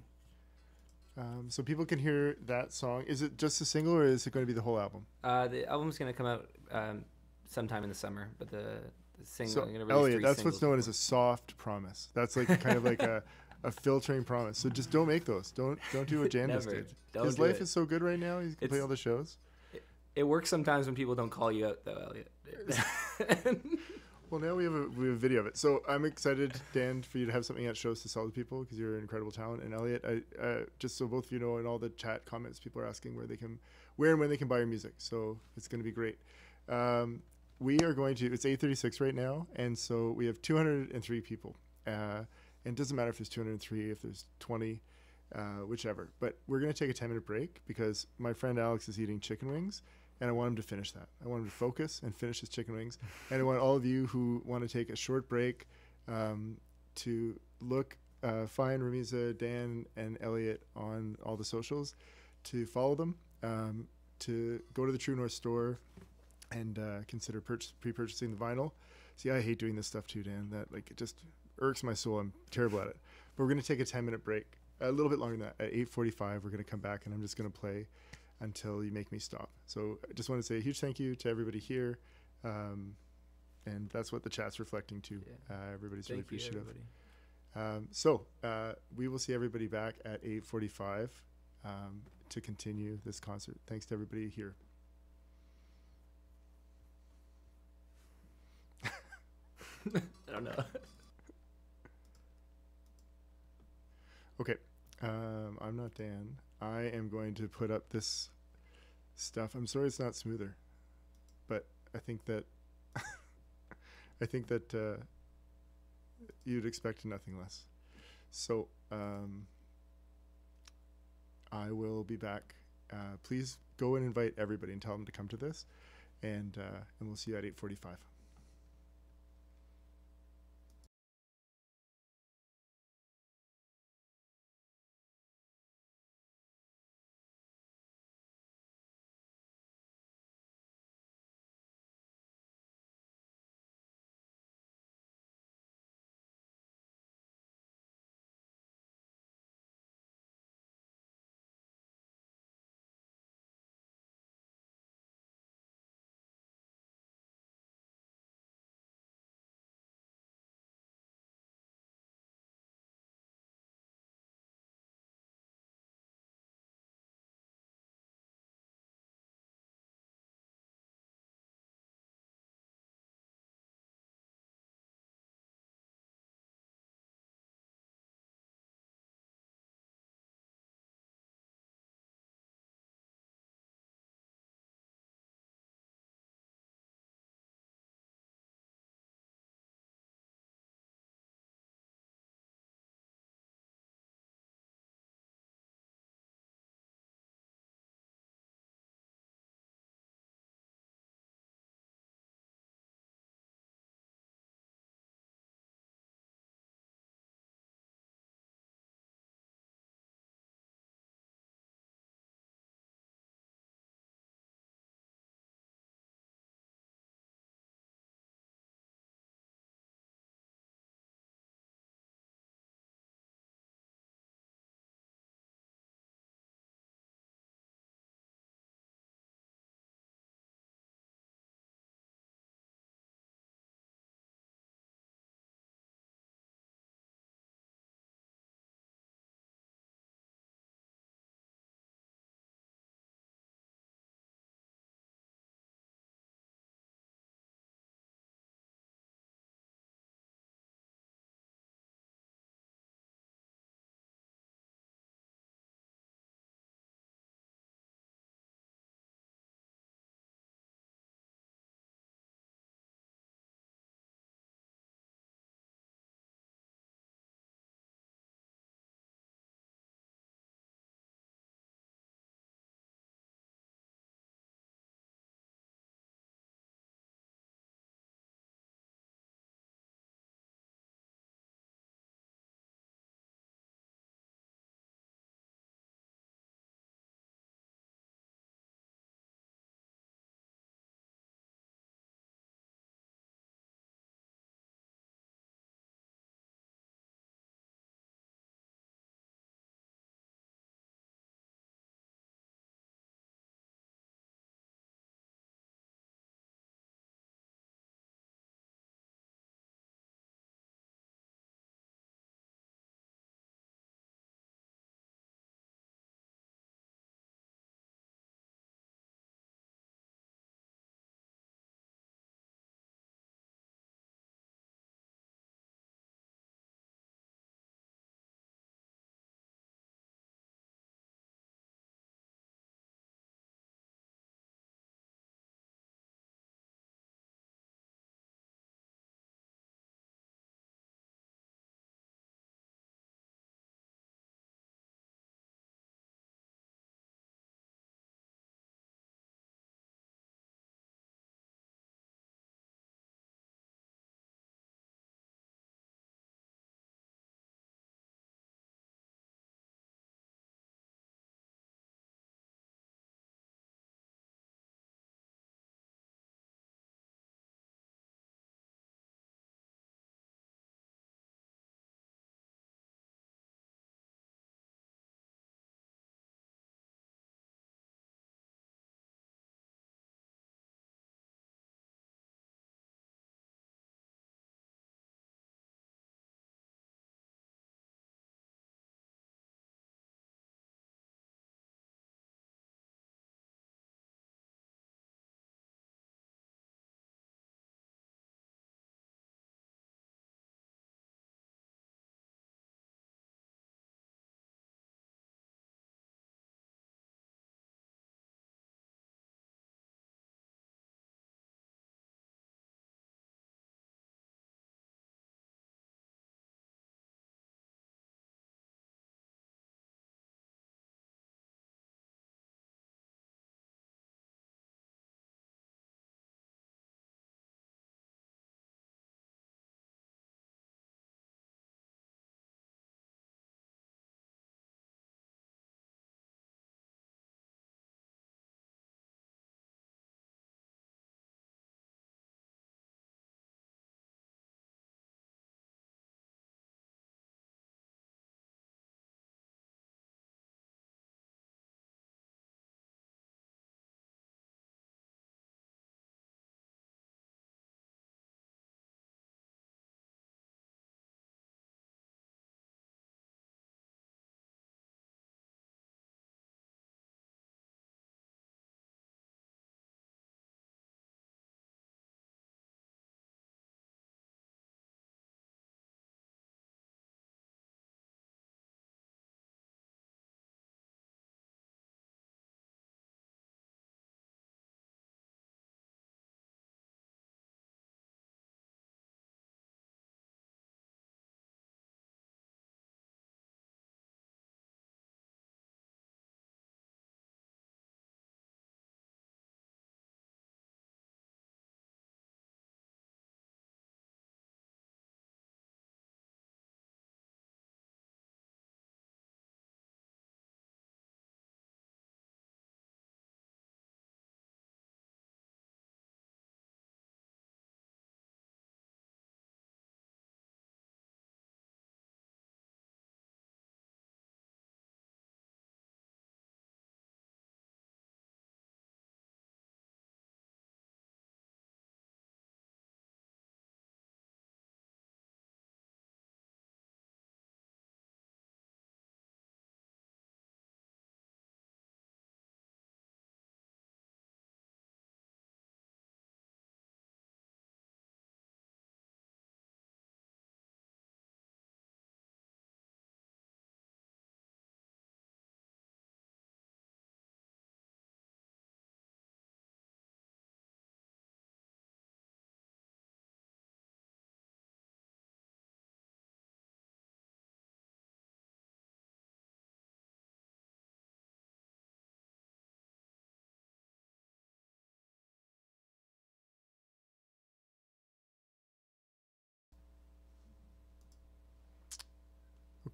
Um, so people can hear that song. Is it just a single, or is it going to be the whole album? Uh, the album's gonna come out um, sometime in the summer, but the, the single So Elliot, that's what's known as a soft promise. That's like kind of like a, a filtering promise. So just don't make those. Don't don't do what Jan just did. Don't His life it. is so good right now. He's can play It's- all the shows. It works sometimes when people don't call you out, though, Elliot. Well, now we have a we have a video of it. So I'm excited, Dan, for you to have something at shows to sell to people because you're an incredible talent. And Elliot, I, uh, just so both of you know, in all the chat comments, people are asking where they can, where and when they can buy your music. So it's going to be great. Um, we are going to. It's 8:36 right now, and so we have 203 people. Uh, and it doesn't matter if there's 203, if there's 20, uh, whichever. But we're going to take a 10 minute break because my friend Alex is eating chicken wings and I want him to finish that. I want him to focus and finish his chicken wings. And I want all of you who want to take a short break um, to look, uh, find Ramiza, Dan, and Elliot on all the socials, to follow them, um, to go to the True North store, and uh, consider pre-purchasing the vinyl. See, I hate doing this stuff too, Dan. That like it just irks my soul. I'm terrible at it. But we're gonna take a 10 minute break, a little bit longer than that. At 8:45, we're gonna come back, and I'm just gonna play until you make me stop. So I just want to say a huge thank you to everybody here. Um, and that's what the chat's reflecting too. Yeah. Uh, everybody's really Thank you, appreciative. everybody. Um, so uh, we will see everybody back at 8:45 um, to continue this concert. Thanks to everybody here. I don't know. Okay, um, I'm not Dan. I am going to put up this stuff. I'm sorry it's not smoother, but I think that I think that uh, you'd expect nothing less. So um, I will be back. Uh, please go and invite everybody and tell them to come to this, and uh, and we'll see you at 8:45.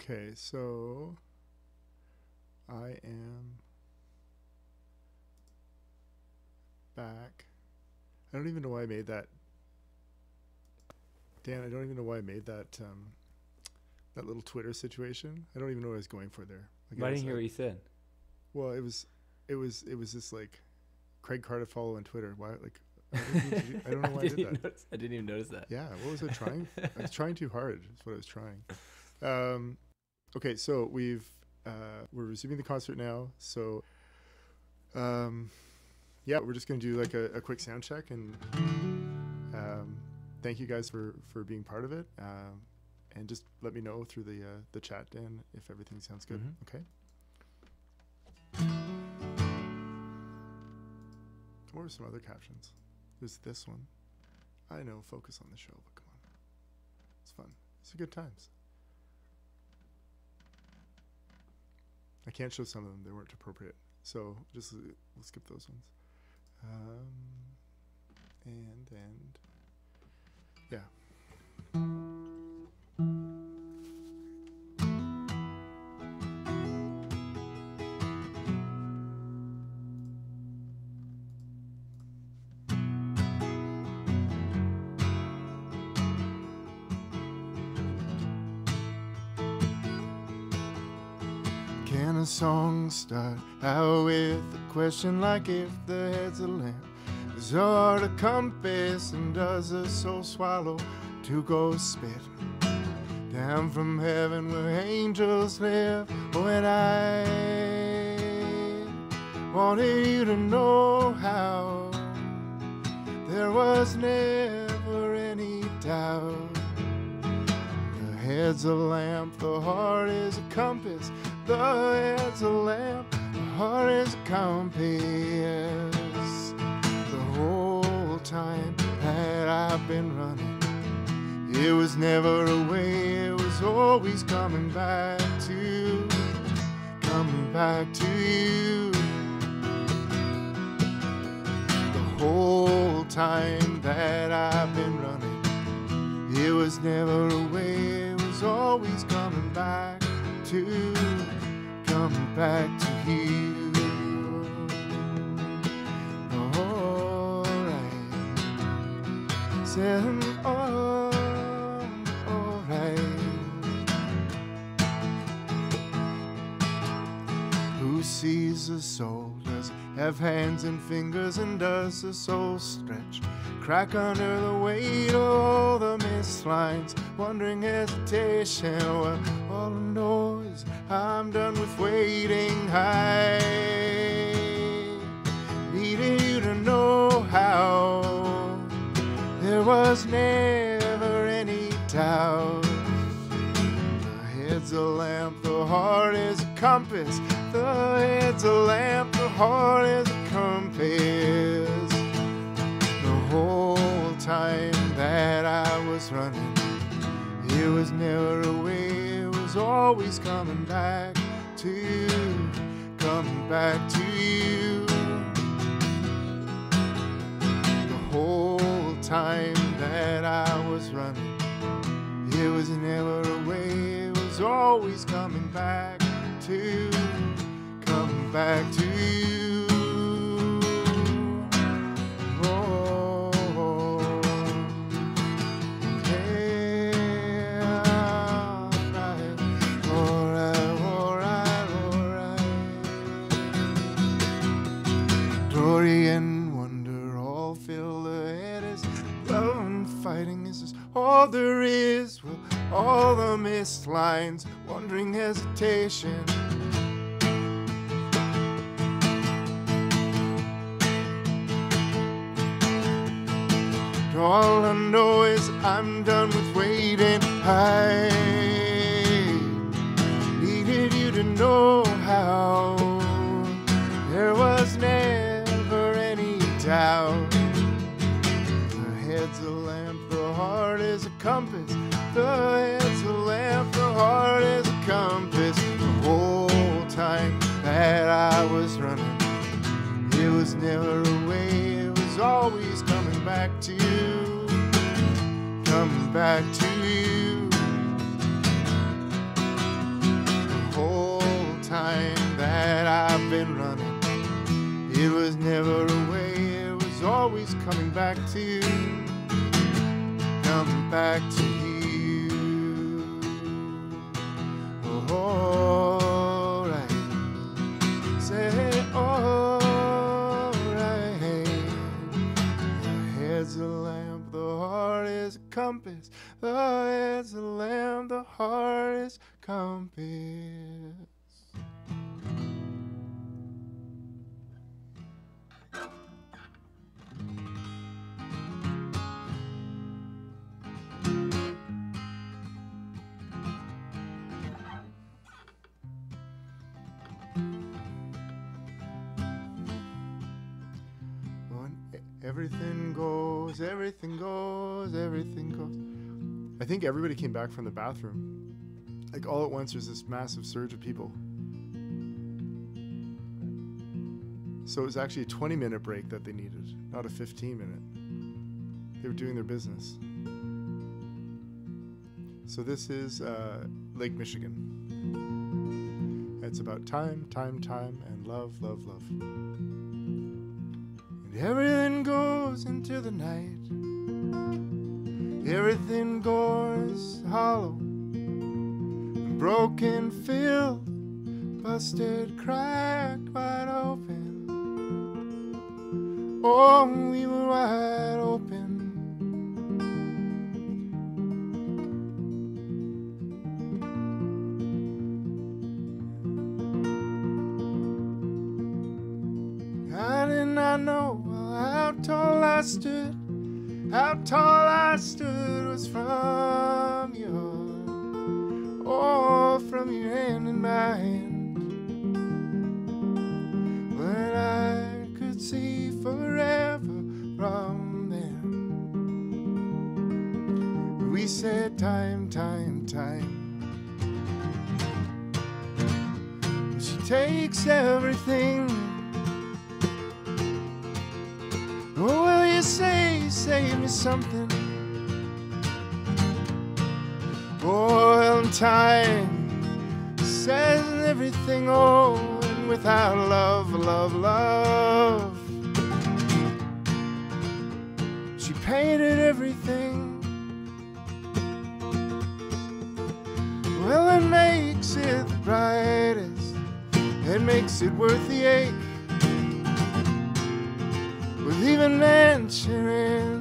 Okay, so I am back. I don't even know why I made that. Dan, I don't even know why I made that um, that little Twitter situation. I don't even know what I was going for there. Like, I didn't hear like- what you said. Well, it was, it was, it was just like Craig Cardiff follow on Twitter. Why? Like, I don't, I don't know why I didn't did that. notice, I didn't even notice that. Yeah, what was I trying? I was trying too hard. That's what I was trying. Um, okay, so we've uh, we're resuming the concert now. So, um, yeah, we're just gonna do like a, a quick sound check and um, thank you guys for for being part of it. Um, and just let me know through the uh, the chat, Dan, if everything sounds good. Mhm. Okay. What were some other captions? There's this one. I know, focus on the show, but come on. It's fun. It's a good times. I can't show some of them, they weren't appropriate. So just uh, we'll skip those ones. Um, and, and, yeah. A start out with a question like if the head's a lamp? Is heart a compass and does the soul swallow to go spit? Down from heaven where angels live. When I wanted you to know how there was never any doubt. The head's a lamp, the heart is a compass. The head's a lamp, the heart is a compass. The whole time that I've been running, it was never away, it was always coming back to, coming back to you. The whole time that I've been running, it was never away, it was always coming back to, coming back to you. Alright, said um, oh, alright. Who sees a soul? Does have hands and fingers? And does the soul stretch? Crack under the weight of all the missed lines, wondering hesitation. Well, all know is I'm done with waiting. I needed you to know how there was never any doubt. The head's a lamp, the heart is a compass. The head's a lamp, the heart is a compass. The whole time that I was running, it was never away, it was always coming back to, coming back to you. The whole time that I was running, it was never away, it was always coming back to, coming back to you. Oh, all there is. Well, all the missed lines, wandering hesitation. All I know is I'm done with waiting. I needed you to know how there was never any doubt. compass. The head's a lamp, the heart is a compass. The whole time that I was running, it was never away, it was always coming back to you. Coming back to you. The whole time that I've been running, it was never away, it was always coming back to you. Coming back to you. Oh, alright. Say, alright. The head's a lamp, the heart is a compass. The head's a lamp, the heart is a compass. Everything goes, everything goes, everything goes. I think everybody came back from the bathroom. Like all at once, there's this massive surge of people. So it was actually a 20 minute break that they needed, not a 15 minute. They were doing their business. So this is uh, Lake Michigan. It's about time, time, time, and love, love, love. Everything goes into the night. Everything goes hollow, broken, filled, busted, cracked wide open. Oh, we were wide open. Tall I stood was from your, oh, from your hand in my hand. When I could see forever from there. We said time, time, time. She takes everything. Something? Oh, and time says everything, oh, and without love, love, love. She painted everything. Well, it makes it the brightest, it makes it worth the ache with even mentioning.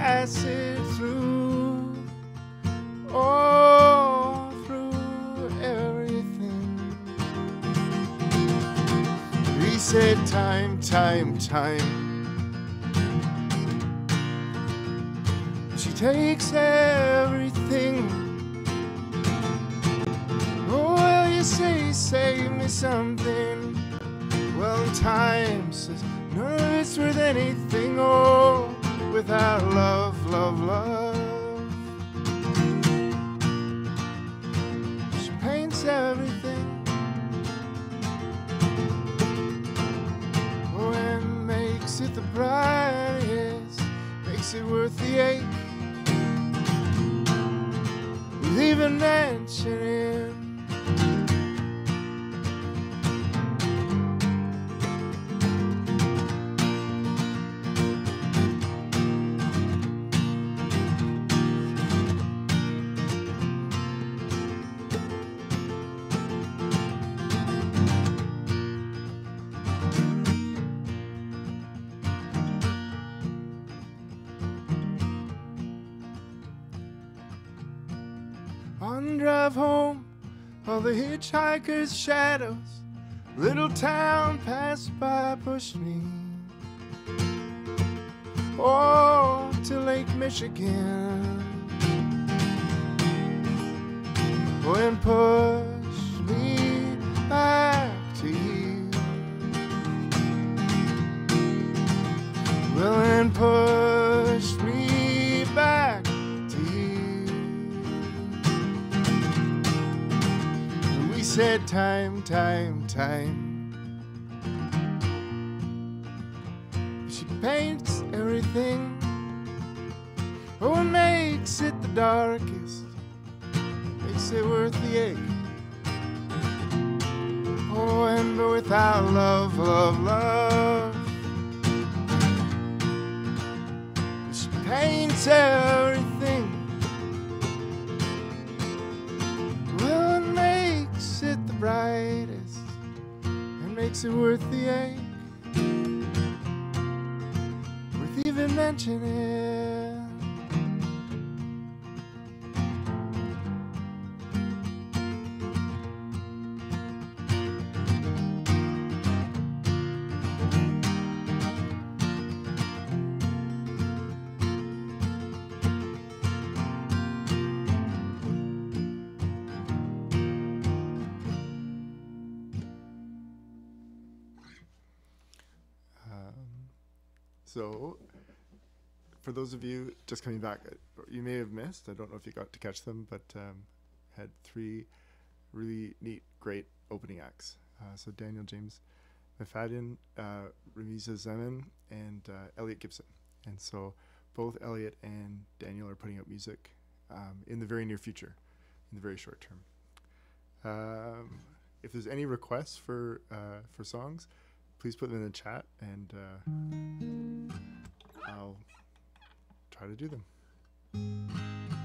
Passage through oh through everything he said, Time, time, time. She takes everything. Oh, well, you say, save me something. Well, time says, of it's worth anything. Hitchhikers' shadows, little town passed by, pushed me. Oh, to Lake Michigan. Oh, and time, time, time. She paints everything. Oh, makes it the darkest. Makes it worth the ache. Oh, and without love, love, love. She paints everything. Makes it worth the ache. Worth even mentioning. For those of you just coming back, you may have missed. I don't know if you got to catch them, but um, had three really neat, great opening acts. Uh, so Daniel James McFadyen, uh, Ramiza Zeman, and uh, Elliot Gibson. And so both Elliot and Daniel are putting out music um, in the very near future, in the very short term. Um, if there's any requests for uh, for songs, please put them in the chat and uh, I'll try to do them.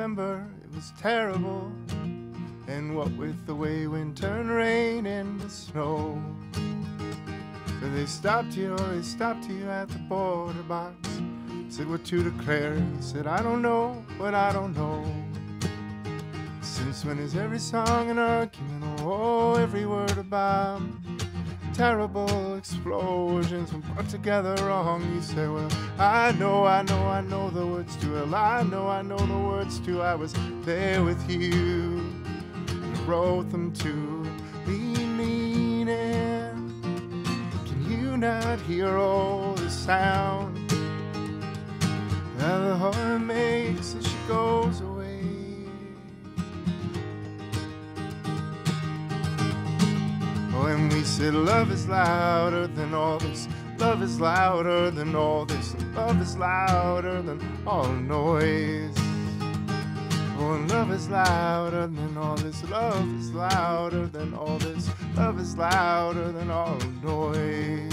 November, it was terrible. And what with the way wind turned rain into snow. But they stopped you, or they stopped you at the border box. Said what to declare. Said, I don't know, but I don't know. Since when is every song an argument? Oh, every word a bomb. Terrible explosions when put together wrong. You say, Well, I know, I know, I know the words to it. I know, I know the words to. I was there with you. Wrote them to be meaning. Can you not hear all the sound that the heart makes as she goes away? And we said love is louder than all this. Love is louder than all this. Love is louder than all noise. Oh, and love is louder than all this. Love is louder than all this. Love is louder than all noise.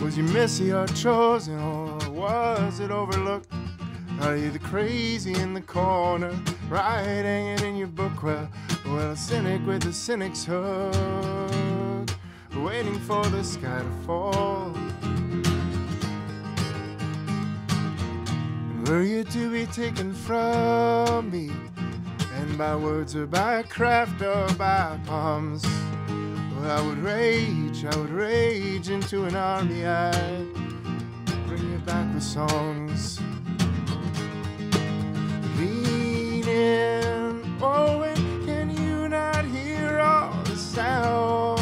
Was you messy or chosen, or was it overlooked? Are you the crazy in the corner, writing it in your book? Well, well, a cynic with a cynic's hook, waiting for the sky to fall. Were you to be taken from me, and by words or by craft or by palms? Well, I would rage, I would rage into an army. I'd bring you back with songs. Leaning, oh, and can you not hear all the sound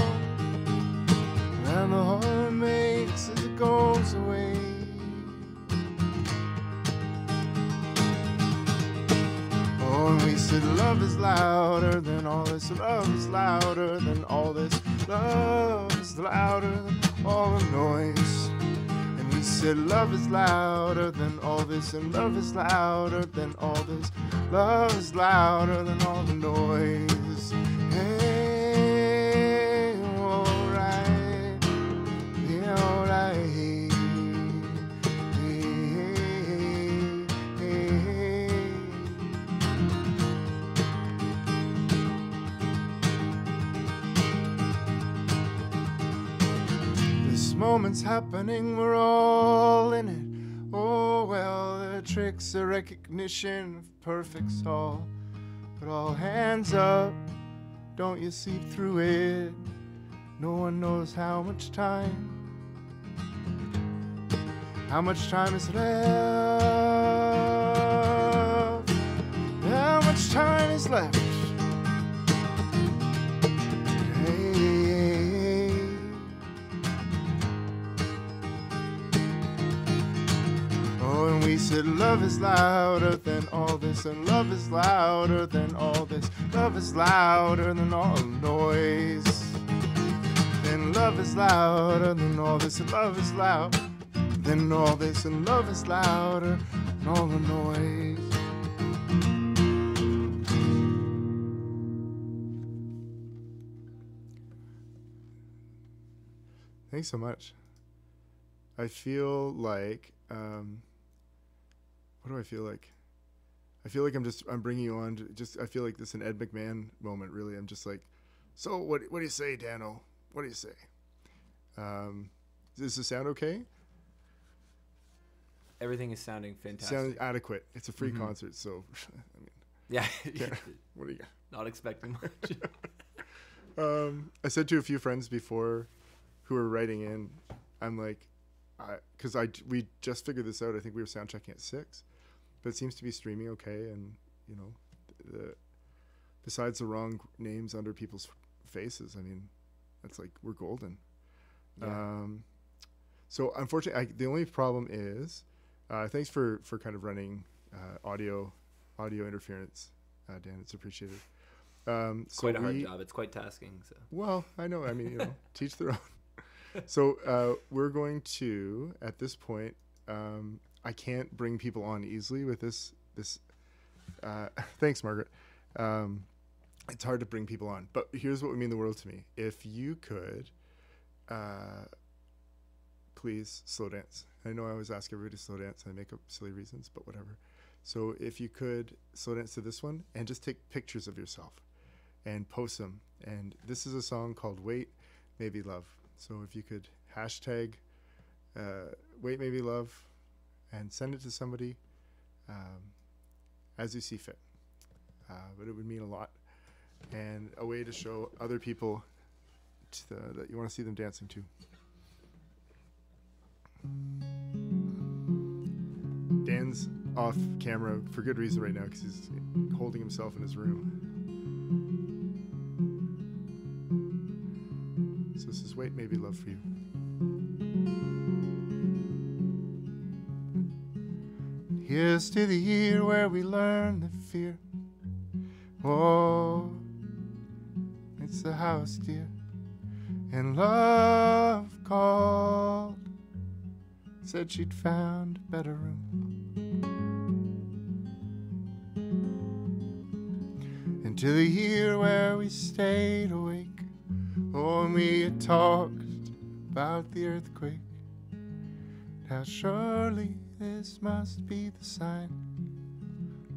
that the heart makes as it goes away? Oh, and we said love is louder than all this. Love is louder than all this. Love is louder than all the noise. Said love is louder than all this, and love is louder than all this. Love is louder than all the noise. Moment's happening, we're all in it. Oh well, the tricks of recognition of perfect's all. But all hands up, don't you see through it? No one knows how much time. How much time is left? How much time is left? And we said love is louder than all this, and love is louder than all this. Love is louder than all noise. Then love is louder than all this, and love is loud than all this, and love is louder than all the noise. Thanks so much. I feel like, um, what do I feel like? I feel like I'm just I'm bringing you on. To just I feel like this is an Ed McMahon moment. Really, I'm just like, so what? What do you say, Dano? What do you say? Um, does this sound okay? Everything is sounding fantastic. Sounds adequate. It's a free Mhm. concert, so I mean, yeah, yeah. what do you got? not expecting much. Um, I said to a few friends before who were writing in, I'm like, because I, we just figured this out. I think we were sound checking at six, but it seems to be streaming okay. And you know, the besides the wrong names under people's faces, I mean, that's like we're golden. Yeah. Um, so unfortunately, I, the only problem is, uh, thanks for for kind of running uh, audio audio interference, uh, Dan. It's appreciated. Um, so quite a hard we- job. It's quite tasking. So well, I know. I mean, you know, teach their own. So uh, we're going to, at this point, um, I can't bring people on easily with this. This. Uh, thanks, Margaret. Um, it's hard to bring people on, but here's what would mean the world to me: if you could, uh, please slow dance. I know I always ask everybody to slow dance. I make up silly reasons, but whatever. So if you could slow dance to this one and just take pictures of yourself and post them. And this is a song called Wait, Maybe Love. So if you could hashtag uh, Wait, Maybe Love and send it to somebody um, as you see fit. Uh, but it would mean a lot. And a way to show other people to the, that you want to see them dancing too. Dan's off camera for good reason right now because he's holding himself in his room. So this is Wait, Maybe Love for You. Here's to the year where we learn the fear. Oh, it's the house, dear. And love called, said she'd found a better room. And to the year where we stayed awake. Oh, and we had talked about the earthquake. How surely this must be the sign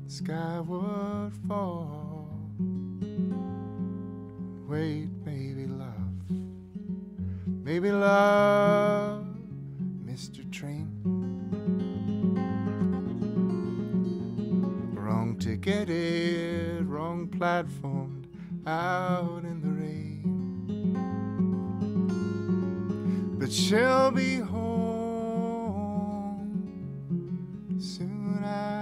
the sky would fall. Wait, maybe love, maybe love, Mr. Train. Wrong ticketed, wrong platformed, out in the rain. But she'll be home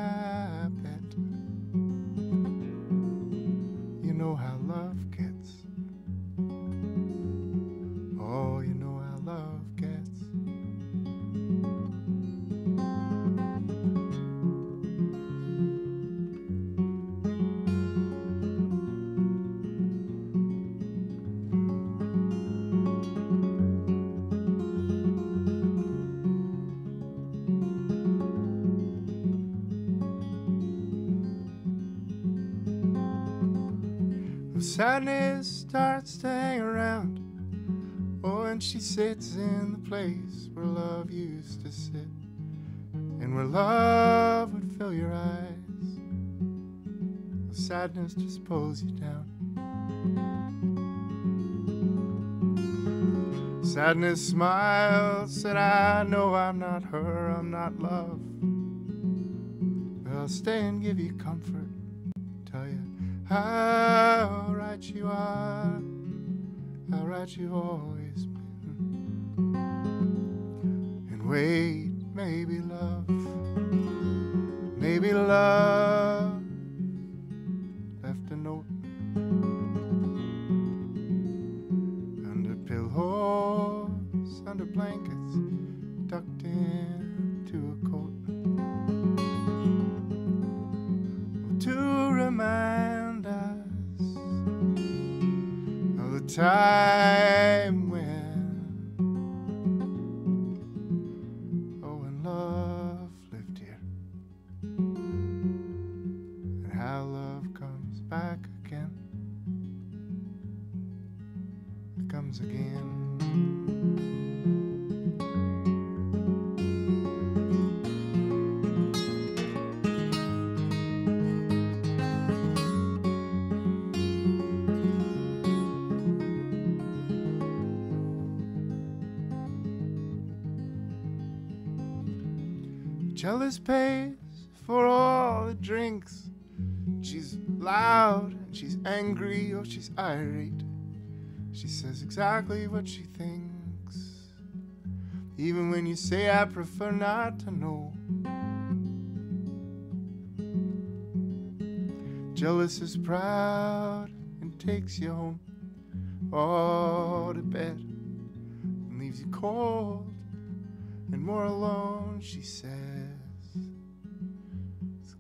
sadness starts to hang around, oh, and she sits in the place where love used to sit, and where love would fill your eyes, sadness just pulls you down. Sadness smiled, said, I know I'm not her, I'm not love. But I'll stay and give you comfort, how right you are, how right you've always been. And wait, maybe love, maybe love left a note under pillows, under blankets, tucked into a coat. To remind time Jealous pays for all the drinks. She's loud and she's angry, or she's irate. She says exactly what she thinks. Even when you say, I prefer not to know. Jealous is proud and takes you home, all to bed, and leaves you cold and more alone, she says.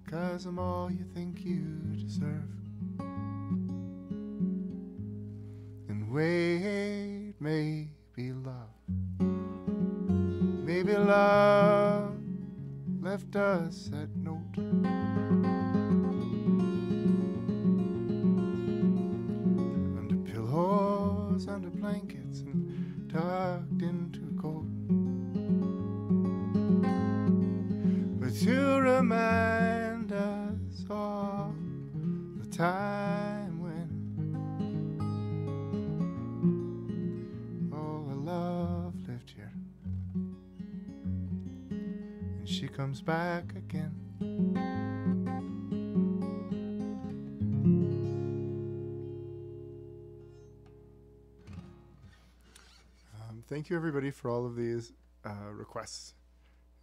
Cause I'm all you think you deserve. And wait, maybe love, maybe love left us that note. Under pillows, under blankets, and tucked into a coat. But to remind us all the time when all the love lived here. And she comes back again. Um, thank you, everybody, for all of these uh, requests.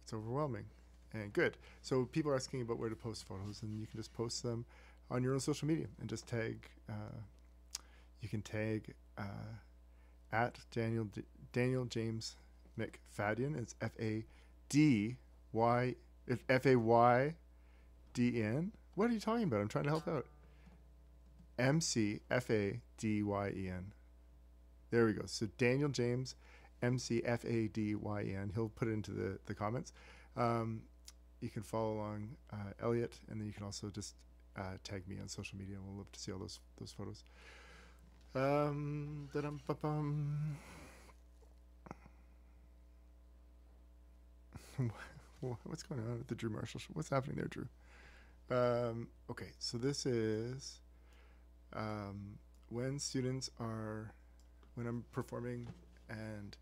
It's overwhelming and good. So people are asking about where to post photos, and you can just post them on your own social media and just tag. Uh, you can tag uh, at Daniel D- Daniel James McFadyen. It's F A D Y F A Y D N. What are you talking about? I'm trying to help out. M C F A D Y E N. There we go. So Daniel James, M C F A D Y E N. He'll put it into the, the comments. Um, you can follow along uh, Elliot, and then you can also just uh, tag me on social media. We'll love to see all those those photos. Um. What's going on with the Drew Marshall show? What's happening there, Drew? Um, okay, so this is um, when students are when I'm performing and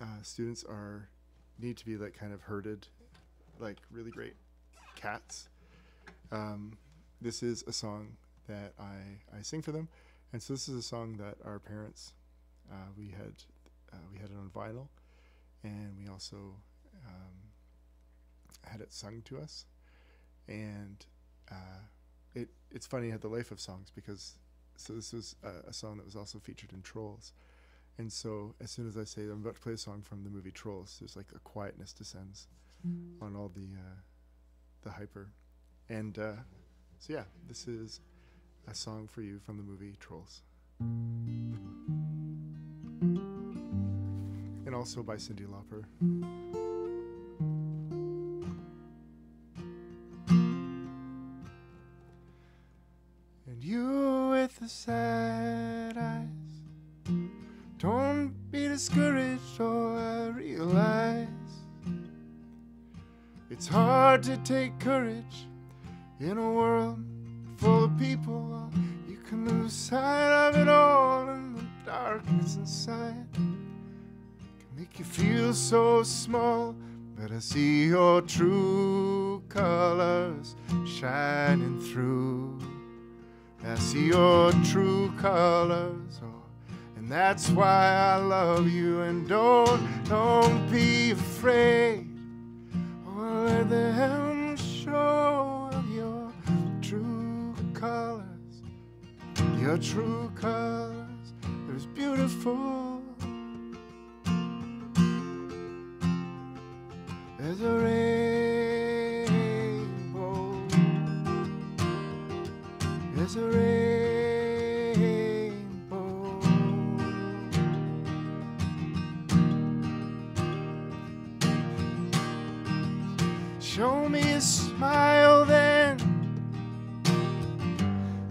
uh, students are need to be like kind of herded like really great cats. Um, this is a song that I, I sing for them, and so this is a song that our parents uh, we had uh, we had it on vinyl, and we also um, had it sung to us, and uh, it it's funny how the life of songs because so this was a, a song that was also featured in Trolls. And so, as soon as I say I'm about to play a song from the movie Trolls, there's like a quietness descends on all the uh, the hyper, and uh, so yeah, this is a song for you from the movie Trolls, and also by Cyndi Lauper. And you with the sad eyes. Don't be discouraged, it's hard to take courage in a world full of people. You can lose sight of it all, and the darkness inside can make you feel so small. But I see your true colors shining through. I see your true colors, oh, and that's why I love you. And don't, don't be afraid, let them show your true colors. Your true colors, they're beautiful as a rainbow. As a rainbow. Smile then.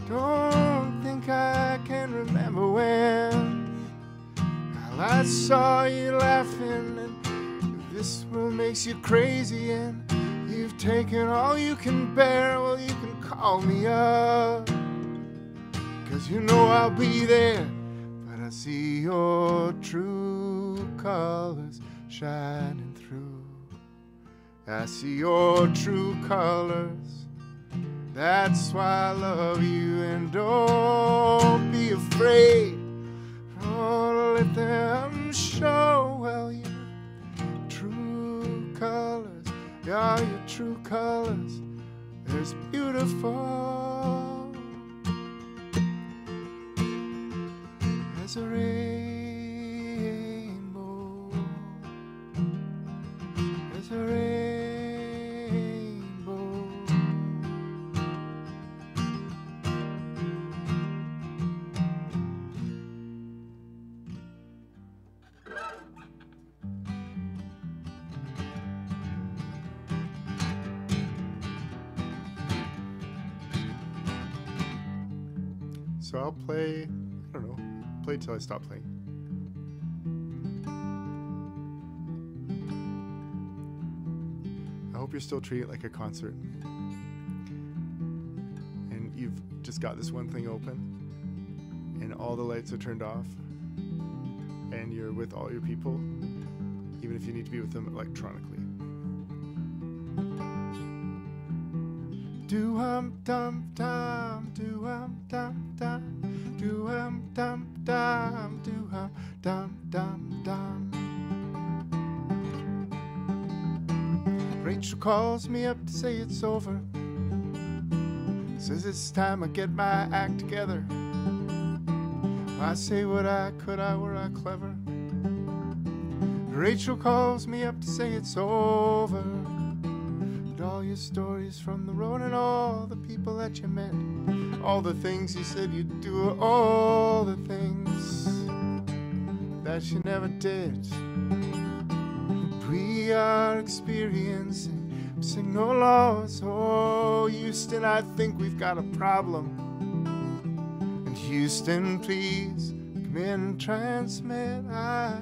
Don't think I can remember when. Well, I saw you laughing, and this world makes you crazy, and you've taken all you can bear. Well, you can call me up, cause you know I'll be there. But I see your true colors shining. I see your true colors. That's why I love you, and don't be afraid. Oh, let them show well your true colors. Yeah, your true colors. There's beautiful as a rainbow. So I'll play, I don't know, play till I stop playing. I hope you're still treating it like a concert. And you've just got this one thing open, and all the lights are turned off, and you're with all your people, even if you need to be with them electronically. Do hum dum dum, do hum dum dum, calls me up to say it's over. Says it's time I get my act together. I say what I could, I were I clever. Rachel calls me up to say it's over. And all your stories from the road and all the people that you met. All the things you said you'd do, all the things that you never did. We are experiencing signal loss. Oh, Houston, I think we've got a problem. And Houston, please come in and transmit. I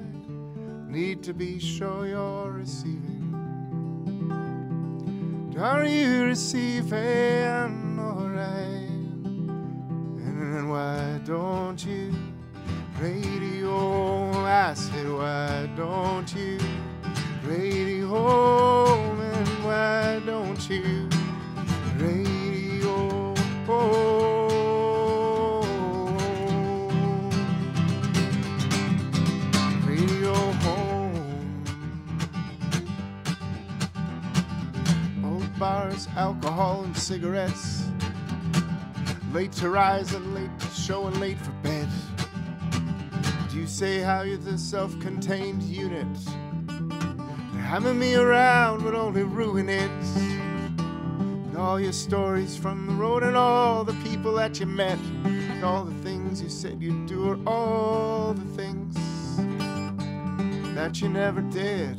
need to be sure you're receiving. Are you receiving alright? And why don't you radio? I said, why don't you radio? Why don't you radio? Home? Radio home. Old bars, alcohol, and cigarettes. Late to rise and late to show and late for bed. Do you say how you're the self contained unit? Having me around would only ruin it. And all your stories from the road and all the people that you met. And all the things you said you'd do are all the things that you never did.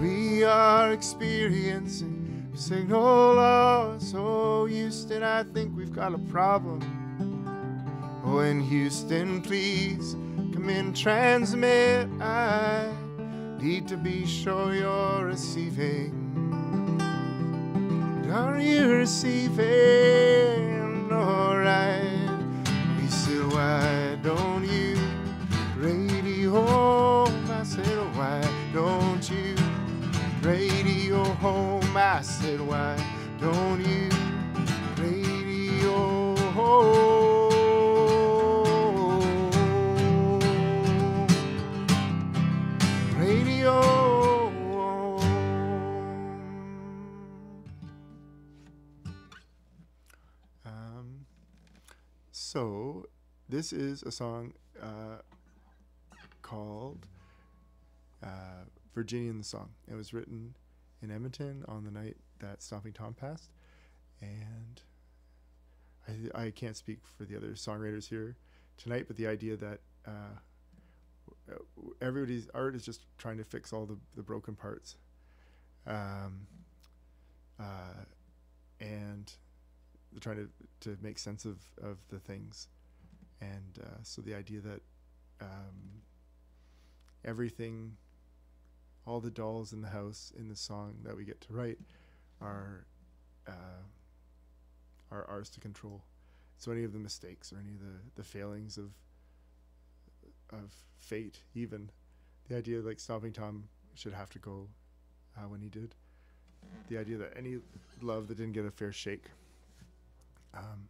We are experiencing signal loss. Oh, Houston, I think we've got a problem. Oh, in Houston, please come in, transmit. I need to be sure you're receiving. Are you receiving? Alright. He said, Why don't you radio? home? I said, Why don't you radio home? I said, Why don't you radio home? So this is a song uh, called uh, Virginia in the Song. It was written in Edmonton on the night that Stomping Tom passed, and I, I can't speak for the other songwriters here tonight, but the idea that uh, everybody's art is just trying to fix all the, the broken parts. Um, uh, and they're trying to, to make sense of, of the things. And uh, so the idea that um, everything, all the dolls in the house in the song that we get to write are uh, are ours to control. So any of the mistakes or any of the, the failings of of fate, even the idea like Stomping Tom should have to go uh, when he did. The idea that any love that didn't get a fair shake um,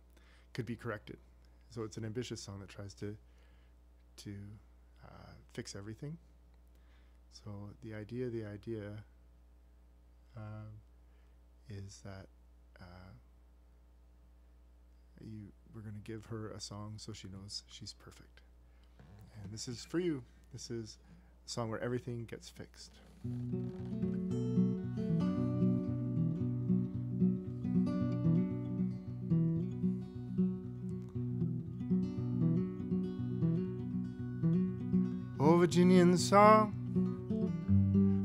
could be corrected. So it's an ambitious song that tries to to uh, fix everything. So the idea, the idea um, is that uh, you we're going to give her a song so she knows she's perfect. And this is for you. This is a song where everything gets fixed. Virginia in the song,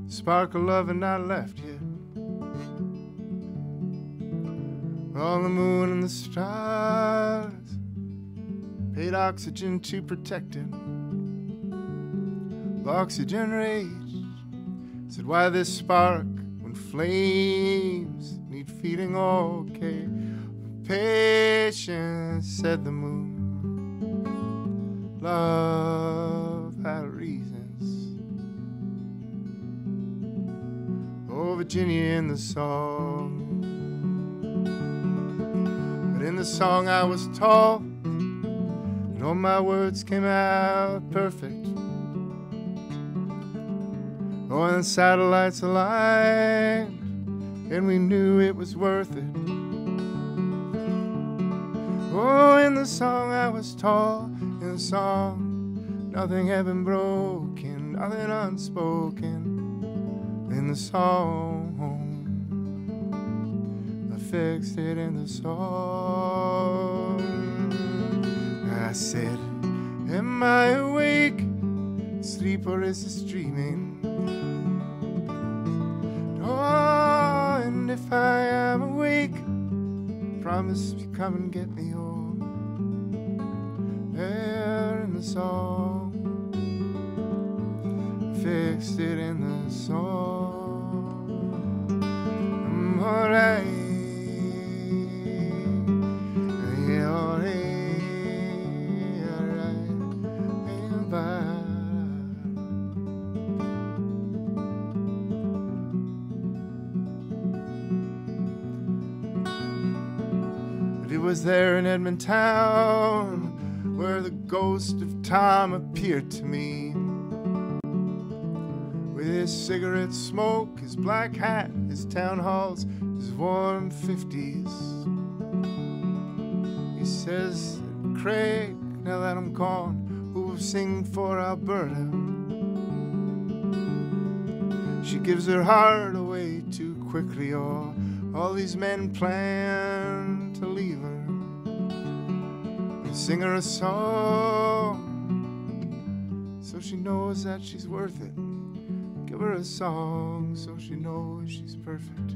spark of love and not left yet. All the moon and the stars, paid oxygen to protect it. The oxygen rays said, Why this spark when flames need feeding? Okay, patience, said the moon. Love Virginia in the song. But in the song I was tall, and all my words came out perfect. Oh, and the satellites aligned, and we knew it was worth it. Oh, in the song I was tall, in the song nothing had been broken, nothing unspoken. In the song, fixed it in the song. I said, Am I awake, sleep, or is this dreaming? Oh, and if I am awake, promise you come and get me home. There in the song, fixed it in the song. I'm alright. There in Edmonton where the ghost of Tom appeared to me. With his cigarette smoke, his black hat, his town halls, his warm 50s. He says, Craig, now that I'm gone, who will sing for Alberta? She gives her heart away too quickly, or all these men plan to leave. Sing her a song so she knows that she's worth it. Give her a song so she knows she's perfect.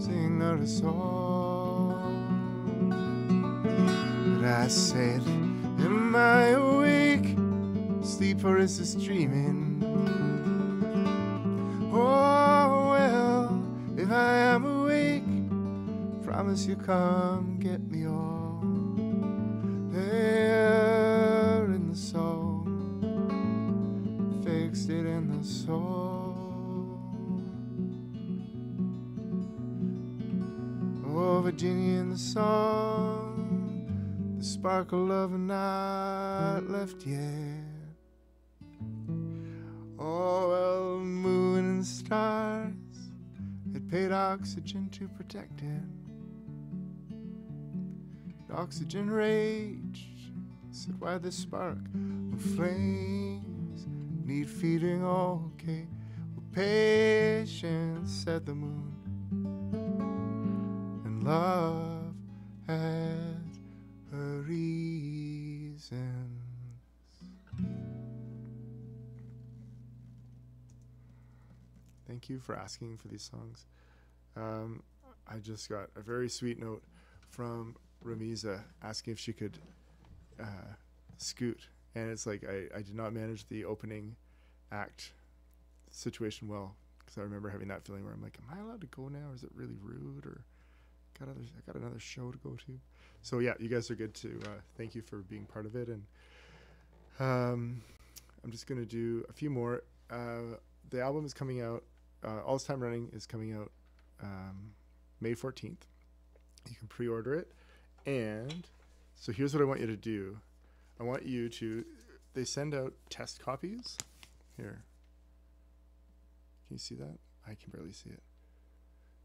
Sing her a song. But I said, Am I awake? Sleep or is this dreaming? Promise you come get me all. There in the song, fixed it in the soul. Oh, Virginia in the song, the sparkle of a night left yet. Oh, well, moon and stars, it paid oxygen to protect it. The oxygen rage, said why the spark of flames need feeding, okay. Well, patience, said the moon, and love has her reasons. Thank you for asking for these songs. Um, I just got a very sweet note from Ramiza asking if she could uh, scoot, and it's like I, I did not manage the opening act situation well because I remember having that feeling where I'm like, am I allowed to go now? Or is it really rude? Or got other I got another show to go to. So yeah, you guys are good to uh, thank you for being part of it, and um, I'm just gonna do a few more. Uh, the album is coming out. Uh, All This Time Running is coming out um, May 14th. You can pre-order it, and so here's what I want you to do. I want you to. They send out test copies. Here. Can you see that? I can barely see it.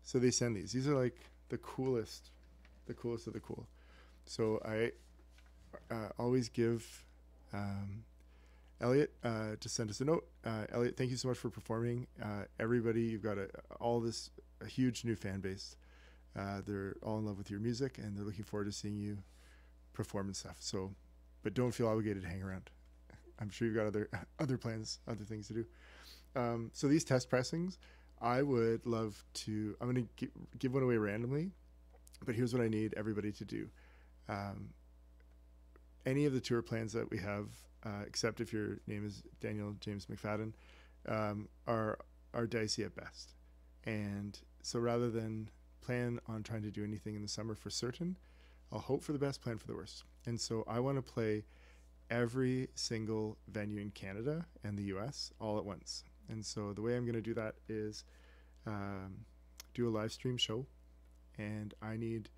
So they send these. These are like the coolest, the coolest of the cool. So I uh, always give um, Elliot uh, to send us a note. Uh, Elliot, thank you so much for performing. Uh, everybody, you've got a, all this a huge new fan base. Uh, they're all in love with your music, and they're looking forward to seeing you perform and stuff. So, but don't feel obligated to hang around. I'm sure you've got other other plans, other things to do. Um, so these test pressings, I would love to. I'm going to give one away randomly, but here's what I need everybody to do. Um, any of the tour plans that we have, uh, except if your name is Daniel James McFadyen, um, are are dicey at best. And so rather than plan on trying to do anything in the summer for certain, I'll hope for the best, plan for the worst. And so I want to play every single venue in Canada and the US all at once. And so the way I'm going to do that is um, do a live stream show, and I need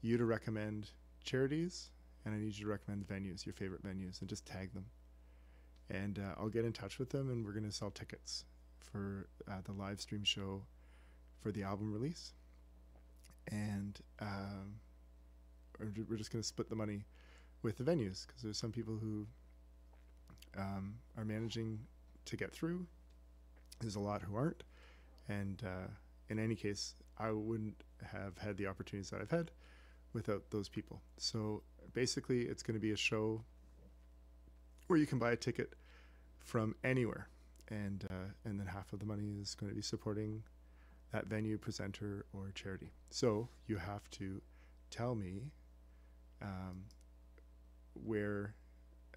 you to recommend charities, and I need you to recommend venues, your favorite venues, and just tag them. And uh, I'll get in touch with them, and we're going to sell tickets for uh, the live stream show for the album release. And um, we're just going to split the money with the venues because there's some people who um, are managing to get through. There's a lot who aren't, and uh, in any case, I wouldn't have had the opportunities that I've had without those people. So basically, it's going to be a show where you can buy a ticket from anywhere, and uh, and then half of the money is going to be supporting that venue, presenter, or charity. So you have to tell me um, where,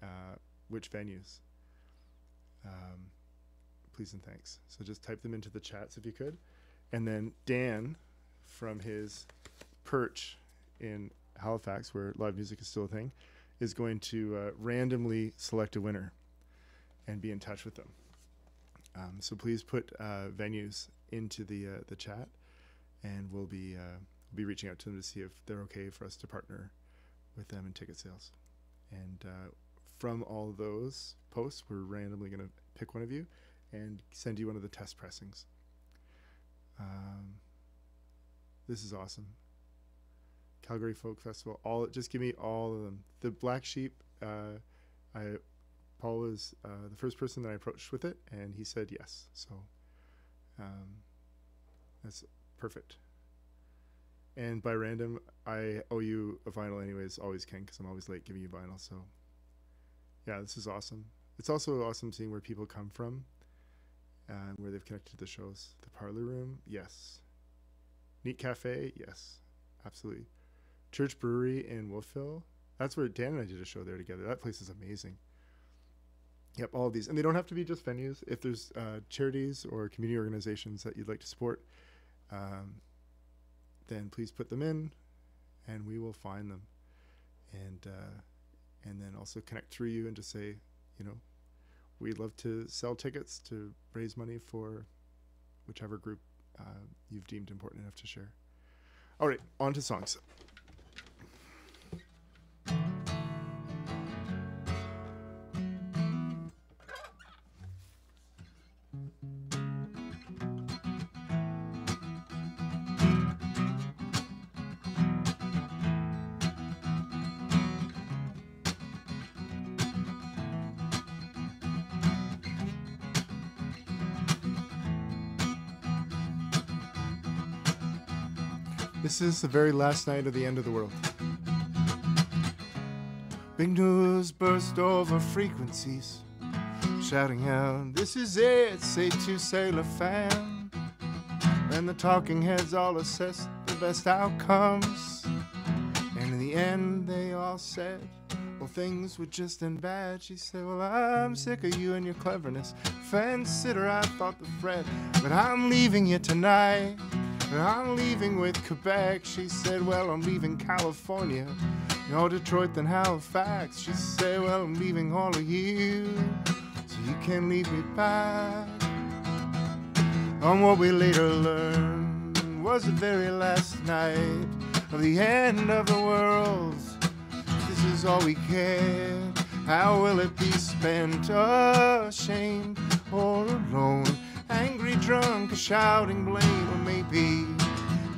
uh, which venues. Um, please and thanks. So just type them into the chats if you could. And then Dan from his perch in Halifax, where live music is still a thing, is going to uh, randomly select a winner and be in touch with them. Um, so please put uh, venues into the uh, the chat, and we'll be uh, we'll be reaching out to them to see if they're okay for us to partner with them in ticket sales. And uh, from all those posts, we're randomly going to pick one of you and send you one of the test pressings. Um, this is awesome. Calgary Folk Festival. All just give me all of them. The Black Sheep. Uh, I Paul was uh, the first person that I approached with it, and he said yes. So um, that's perfect. And by random, I owe you a vinyl anyways. Always can because I'm always late giving you vinyl. So yeah, this is awesome. It's also awesome seeing where people come from uh, where they've connected to the shows. The Parlor Room, yes. Neat Cafe, yes, absolutely. Church Brewery in Wolfville, That's where Dan and I did a show there together. That place is amazing. Yep, all of these, and they don't have to be just venues. If there's uh, charities or community organizations that you'd like to support, um, then please put them in, and we will find them, and uh, and then also connect through you and just say, you know, we'd love to sell tickets to raise money for whichever group uh, you've deemed important enough to share. All right, on to songs. This is the very last night of the end of the world. Big news burst over frequencies, shouting out, This is it, say to Sailor Fan. And the talking heads all assessed the best outcomes. And in the end, they all said, Well, things were just in bad. She said, Well, I'm sick of you and your cleverness. Fence sitter, I thought the Fred, but I'm leaving you tonight. I'm leaving with Quebec. She said, Well, I'm leaving California. No, Detroit, then Halifax. She said, Well, I'm leaving all of you. So you can leave me back. On what we later learned was the very last night of the end of the world. This is all we get. How will it be spent? Ashamed or alone? Angry, drunk, shouting blame, or maybe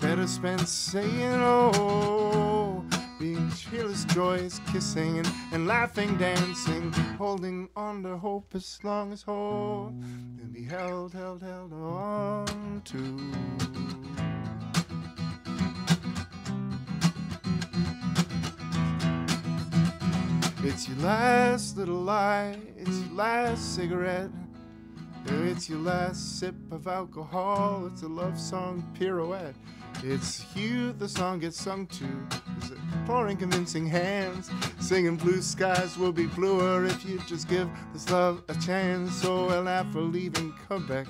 better spent saying, oh, being cheerless, joyous, kissing and, and laughing, dancing, holding on to hope as long as hope can be held, held, held on to. It's your last little lie, it's your last cigarette. It's your last sip of alcohol. It's a love song pirouette. It's you the song gets sung to. Is it pouring convincing hands? Singing blue skies will be bluer if you just give this love a chance. So well after leaving Quebec,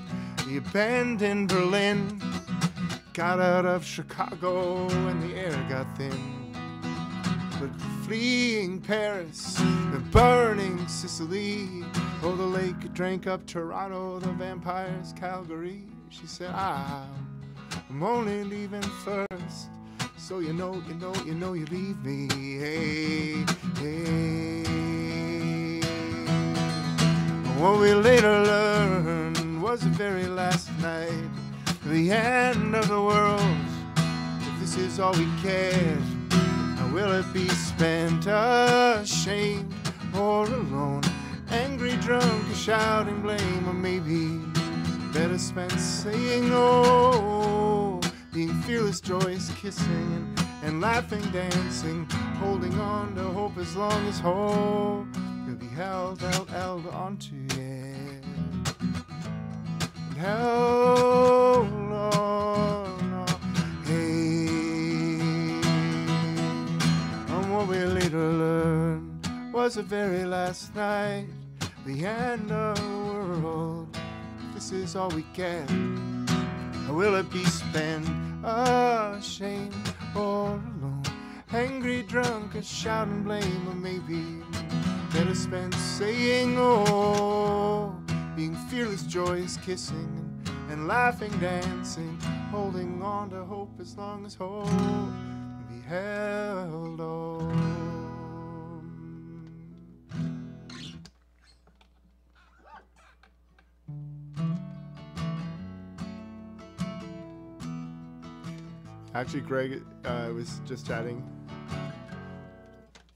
he abandoned Berlin. Got out of Chicago and the air got thin. But fleeing Paris, and burning Sicily, oh the lake drank up Toronto, the vampires Calgary. She said, ah, I'm only leaving first, so you know, you know, you know you leave me. Hey, hey. What we later learned was the very last night, the end of the world. If this is all we cared will it be spent ashamed or alone? Angry, drunk, shouting blame, or maybe better spent saying oh, being fearless, joyous, kissing and, and laughing, dancing, holding on to hope as long as hope will be held, held, held onto, yeah, and held was the very last night, the end of the world. This is all we get. Or will it be spent ashamed or alone? Angry, drunk, or shouting blame, or maybe better spent saying, oh, being fearless, joyous, kissing and, and laughing, dancing, holding on to hope as long as hope be held on. Actually, Greg uh, was just chatting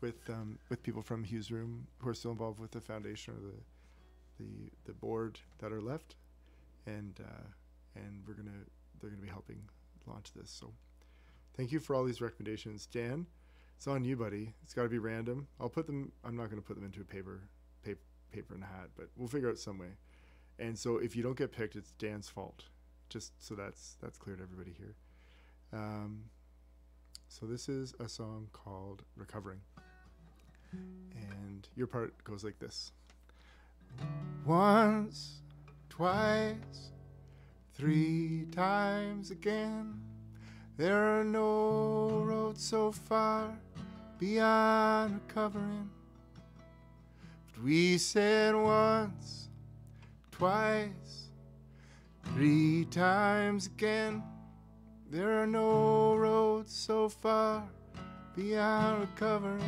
with um, with people from Hugh's Room who are still involved with the foundation or the the the board that are left, and uh, and we're gonna they're gonna be helping launch this. So Thank you for all these recommendations, Dan. It's on you, buddy. It's got to be random. I'll put them. I'm not going to put them into a paper, paper, paper in a hat, but we'll figure out some way. And so if you don't get picked, it's Dan's fault. Just so that's that's clear to everybody here. Um, so this is a song called "Recovering." And your part goes like this Once, twice, three times again. There are no roads so far beyond recovering. But we said once, twice, three times again. There are no roads so far beyond recovering.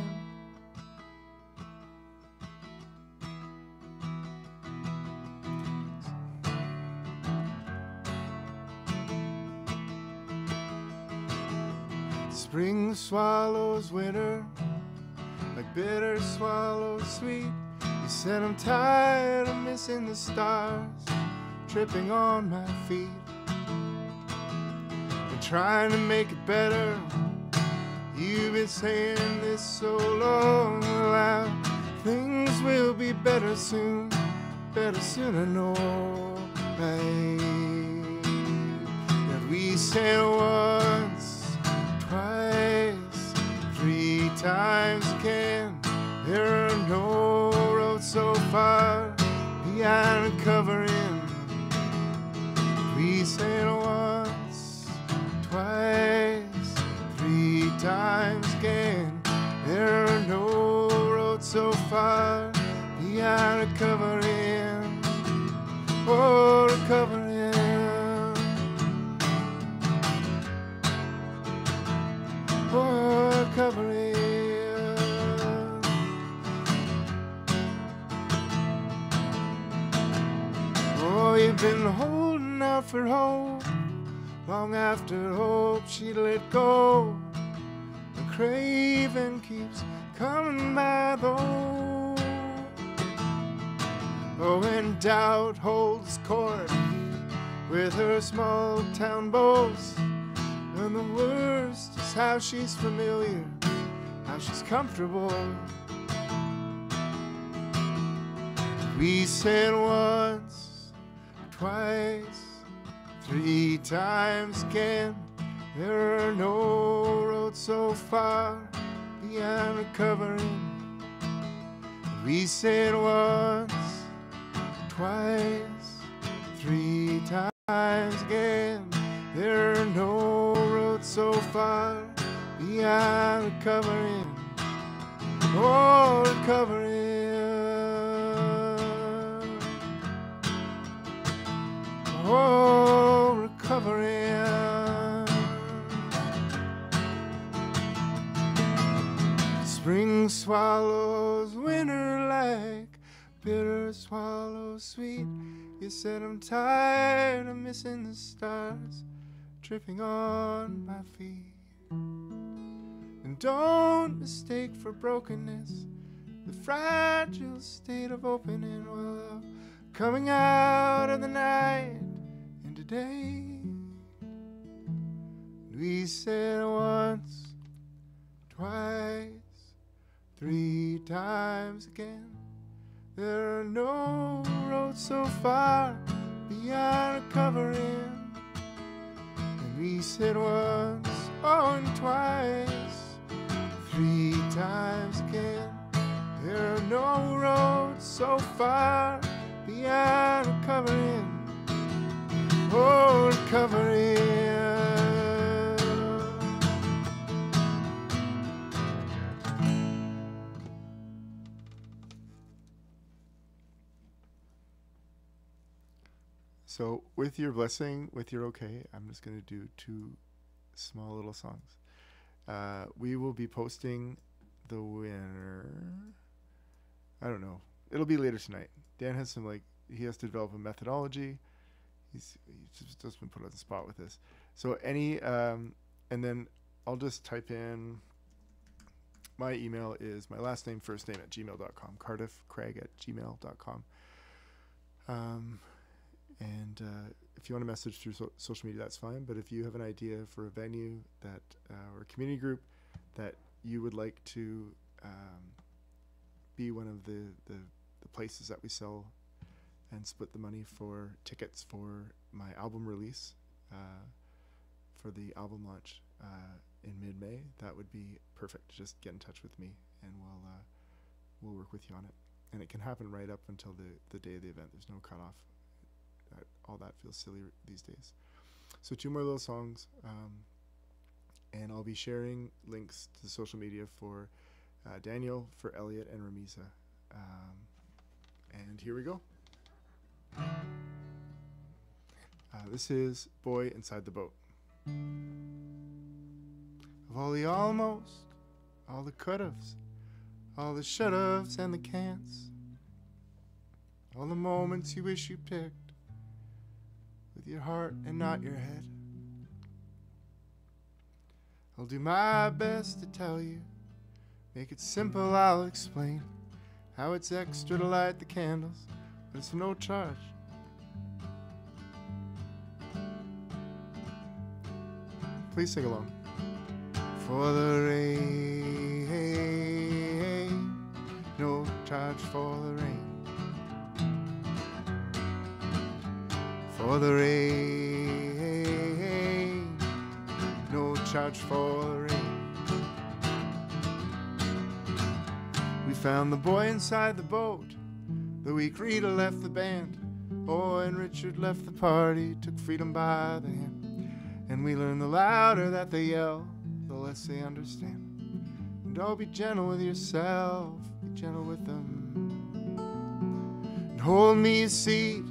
Spring swallows winter like bitter swallows sweet. You said I'm tired of missing the stars, tripping on my feet. Trying to make it better. You've been saying this so long aloud. Things will be better soon, better soon, I know. Right? That we said once, twice, three times again. There are no roads so far beyond recovering. We said once, twice, three times again. There are no roads so far beyond recovering. Oh, recovering. Oh, recovering. Oh, you've been holding out for hope long after hope she let go. The craving keeps coming by though. Oh, and doubt holds court with her small town boast. And the worst is how she's familiar, how she's comfortable. We said once, twice, three times again. There are no roads so far beyond recovering. We said once, twice, three times again. There are no roads so far beyond recovering. Oh, recovering. Oh, recovering. Spring swallows winter like bitter swallows sweet. You said I'm tired of missing the stars, tripping on my feet. And don't mistake for brokenness the fragile state of opening. Well, coming out of the night into day. We said once, twice, three times again. There are no roads so far beyond recovering. And we said once, oh, and twice, three times again. There are no roads so far beyond recovering. Oh, recovering. So, with your blessing, with your okay, I'm just going to do two small little songs. Uh, we will be posting the winner. I don't know. It'll be later tonight. Dan has some like he has to develop a methodology. He's he's just, just been put on the spot with this. So any um, and then I'll just type in. My email is my last name first name at gmail.com. Cardiff Craig at gmail.com. Um, and uh, if you want to message through so- social media, that's fine. But if you have an idea for a venue that uh, or a community group that you would like to um, be one of the, the, the places that we sell and split the money for tickets for my album release uh, for the album launch uh, in mid May, that would be perfect. Just get in touch with me and we'll uh, we'll work with you on it, and it can happen right up until the the day of the event. There's no cutoff. All that feels silly these days. So two more little songs, um, and I'll be sharing links to social media for uh, Daniel, for Elliot, and Ramisa. Um, and here we go. Uh, this is Boy Inside the Boat. Of all the almost, all the could haves, all the should haves and the can'ts, all the moments you wish you picked with your heart and not your head. I'll do my best to tell you, make it simple, I'll explain how it's extra to light the candles, but it's no charge. Please sing along. For the rain, no charge for the rain. For the rain, eh, no charge for the rain. We found the boy inside the boat. The weak Rita left the band. Oh, and Richard left the party, took freedom by the hand. And we learn the louder that they yell, the less they understand. And oh, be gentle with yourself, be gentle with them. And hold me a seat,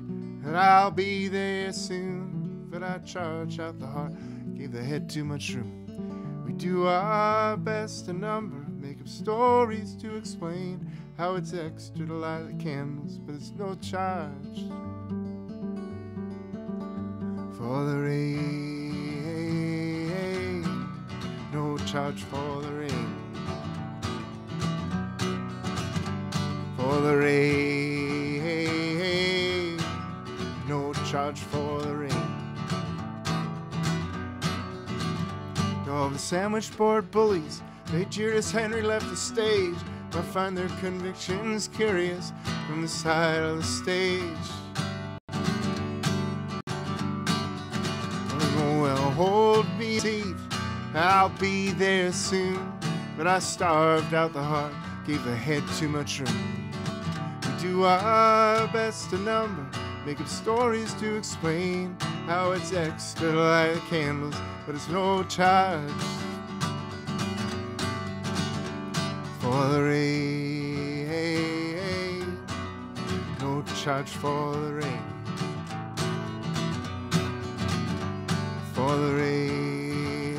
and I'll be there soon. But I charge out the heart, gave the head too much room. We do our best to number, make up stories to explain how it's extra to light the candles, but it's no charge for the rain. No charge for the rain. For the rain. Charge for the rain. All the sandwich board bullies, they jeered as Henry left the stage. I find their convictions curious from the side of the stage. Oh, well, hold me seat. I'll be there soon. But I starved out the heart, gave the head too much room. We do our best to number, make up stories to explain how it's extra light candles, but it's no charge for the rain. No charge for the rain. for the rain.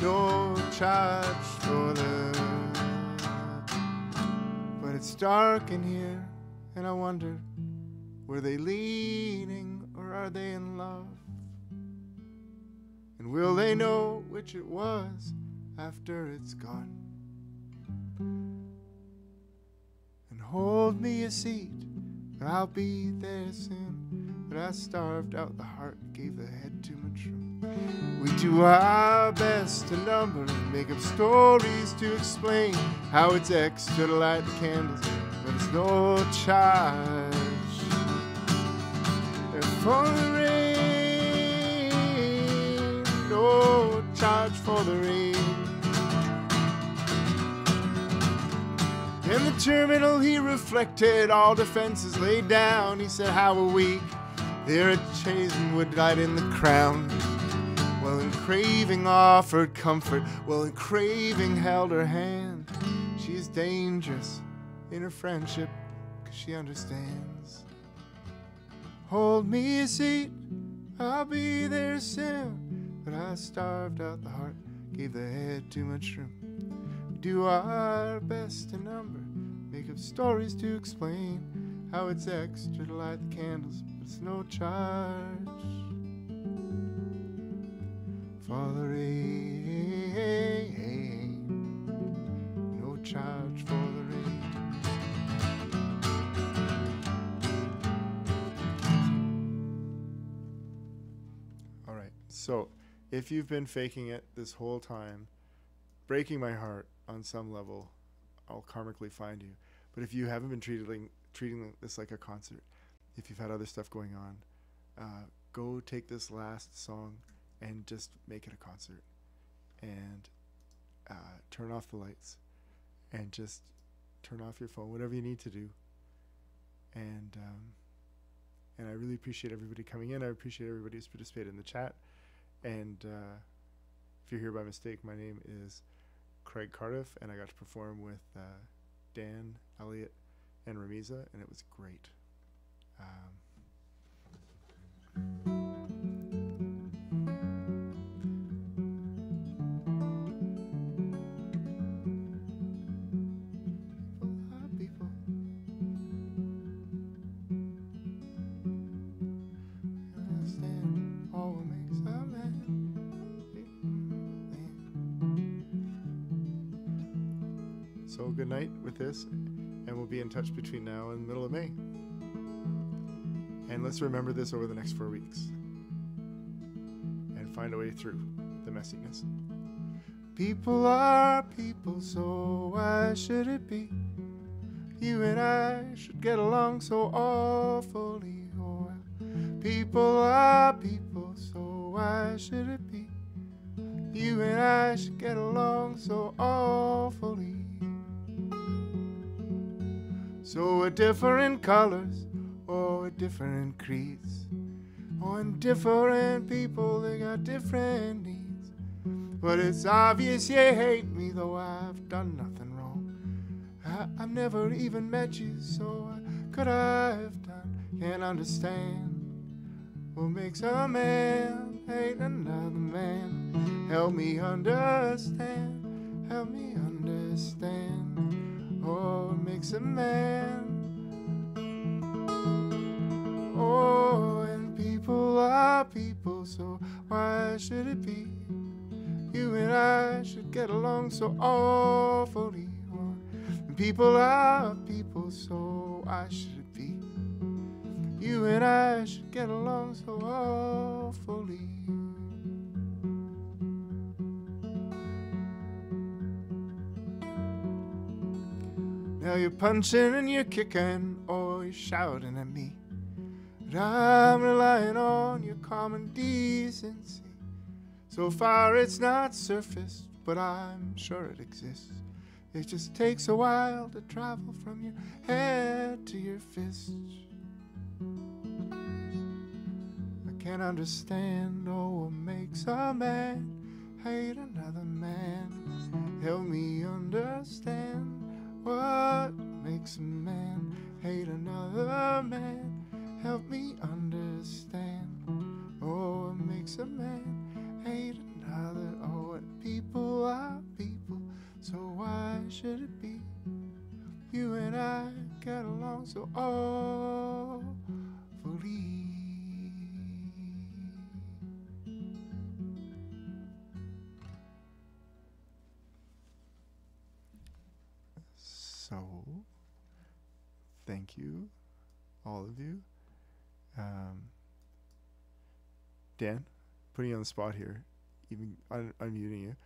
No charge for the. But it's dark in here, and I wonder were they leading or are they in love? And will they know which it was after it's gone? And hold me a seat, I'll be there soon. But I starved out the heart, gave the head too much room. We do our best to number, and make up stories to explain how it's extra to light the candles, no charge. And for the rain, no charge for the rain. In the terminal, he reflected, all defenses laid down. He said, How are we? There a chastened would light in the crown. Well, in craving offered comfort, well, in craving held her hand. She is dangerous in her friendship, cause she understands. Hold me a seat, I'll be there soon. But I starved out the heart, gave the head too much room. We do our best to number, make up stories to explain how it's extra to light the candles, but it's no charge for the rain. No charge for the So, if you've been faking it this whole time, breaking my heart on some level, I'll karmically find you. But if you haven't been treating treating this like a concert, if you've had other stuff going on, uh, go take this last song and just make it a concert, and uh, turn off the lights, and just turn off your phone, whatever you need to do. And um, and I really appreciate everybody coming in. I appreciate everybody who's participated in the chat. And uh, if you're here by mistake, my name is Craig Cardiff, and I got to perform with uh, Dan, Elliot, and Ramiza, and it was great. Um, good night with this, and we'll be in touch between now and the middle of May. And let's remember this over the next four weeks and find a way through the messiness. People are people, so why should it be? You and I should get along so awfully well. People are people, so why should it be? You and I should get along so awfully. So we're different colors, or we're different creeds. Or in different people, they got different needs. But it's obvious you hate me, though I've done nothing wrong. I, I've never even met you, so what could I have done? Can't understand what makes a man hate another man. Help me understand, help me understand. Oh, makes a man. Oh, and people are people, so why should it be? You and I should get along so awfully. People are people, so why should it be? You and I should get along so awfully. Now you're punching and you're kicking, or you're shouting at me. But I'm relying on your common decency. So far it's not surfaced, but I'm sure it exists. It just takes a while to travel from your head to your fist. I can't understand oh what makes a man hate another man. Help me understand what makes a man hate another man. Help me understand oh what makes a man hate another. Oh, what people are people, so why should it be? You and I get along so awfully. Thank you, all of you. Um, Dan, putting you on the spot here, even un- unmuting you.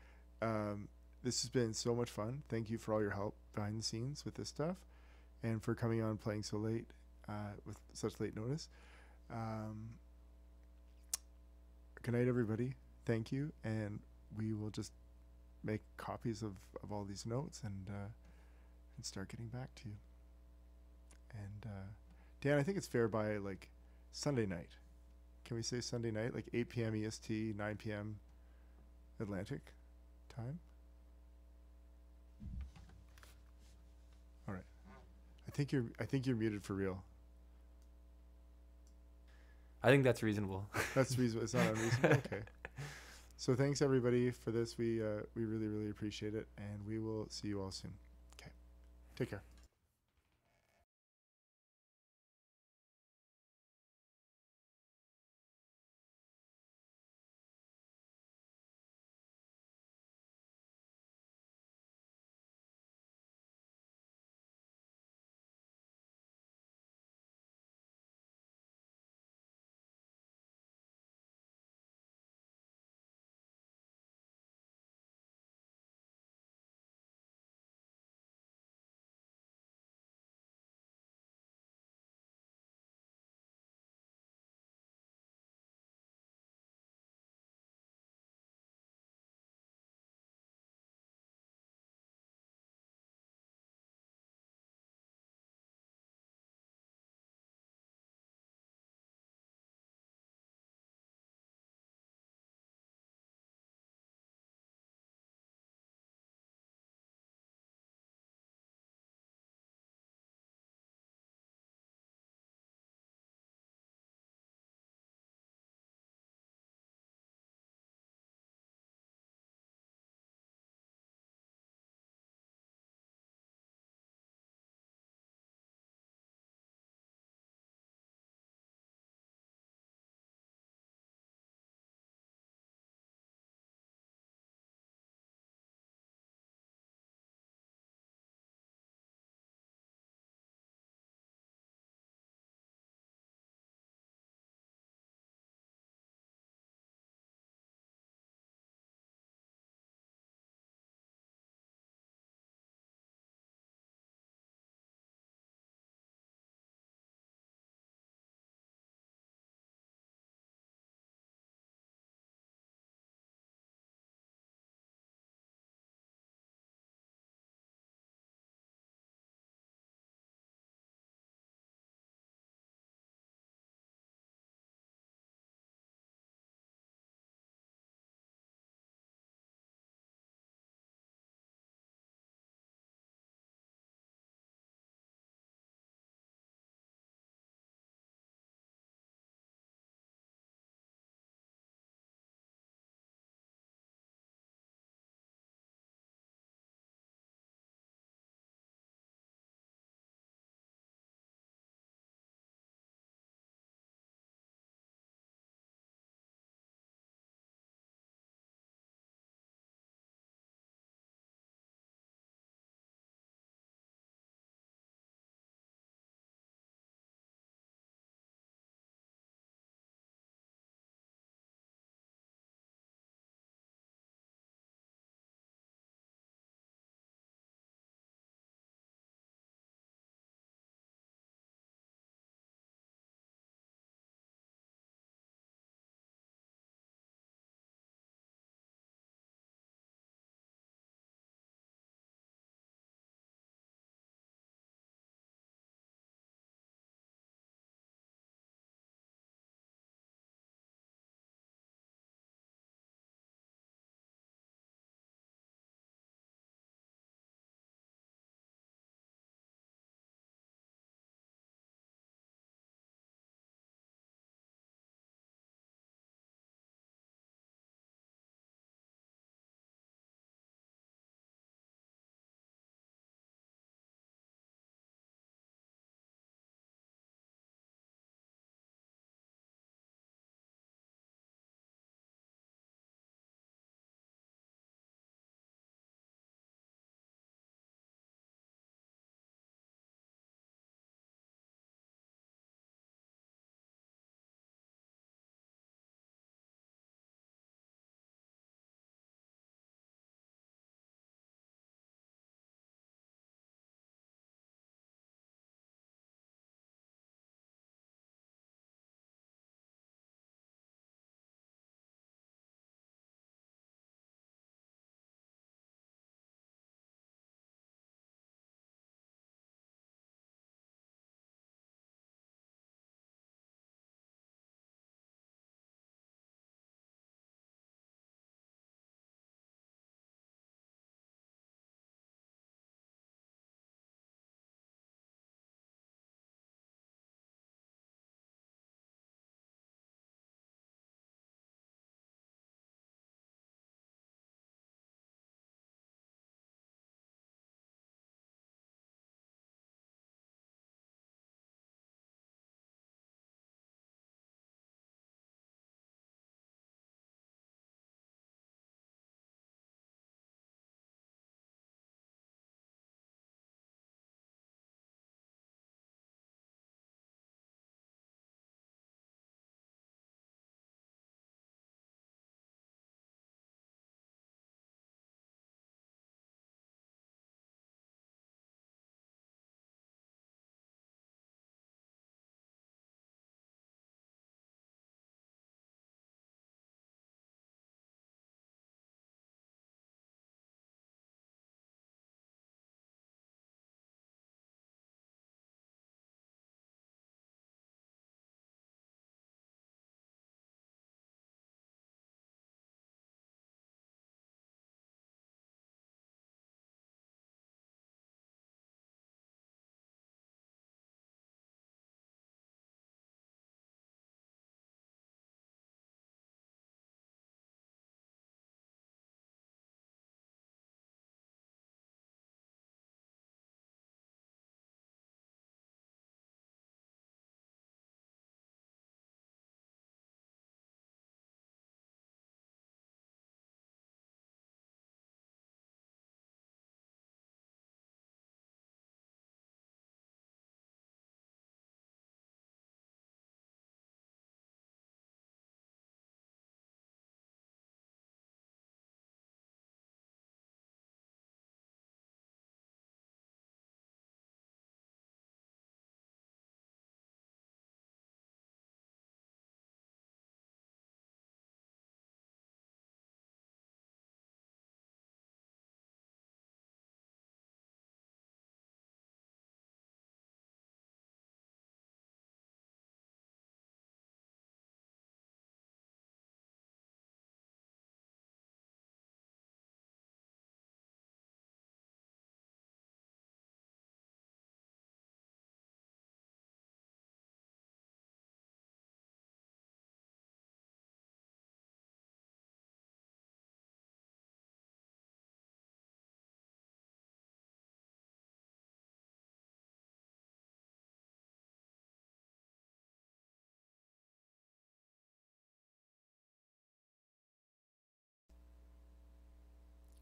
Um, this has been so much fun. Thank you for all your help behind the scenes with this stuff, and for coming on playing so late uh, with such late notice. Um, good night, everybody. Thank you, and we will just make copies of, of all these notes and uh, and start getting back to you. And uh, Dan, I think it's fair by like Sunday night. Can we say Sunday night, like 8 p.m. EST, 9 p.m. Atlantic time? All right. I think you're. I think you're muted for real. I think that's reasonable. That's reasonable. It's not unreasonable. Okay. So thanks everybody for this. We uh, we really really appreciate it, and we will see you all soon. Okay. Take care.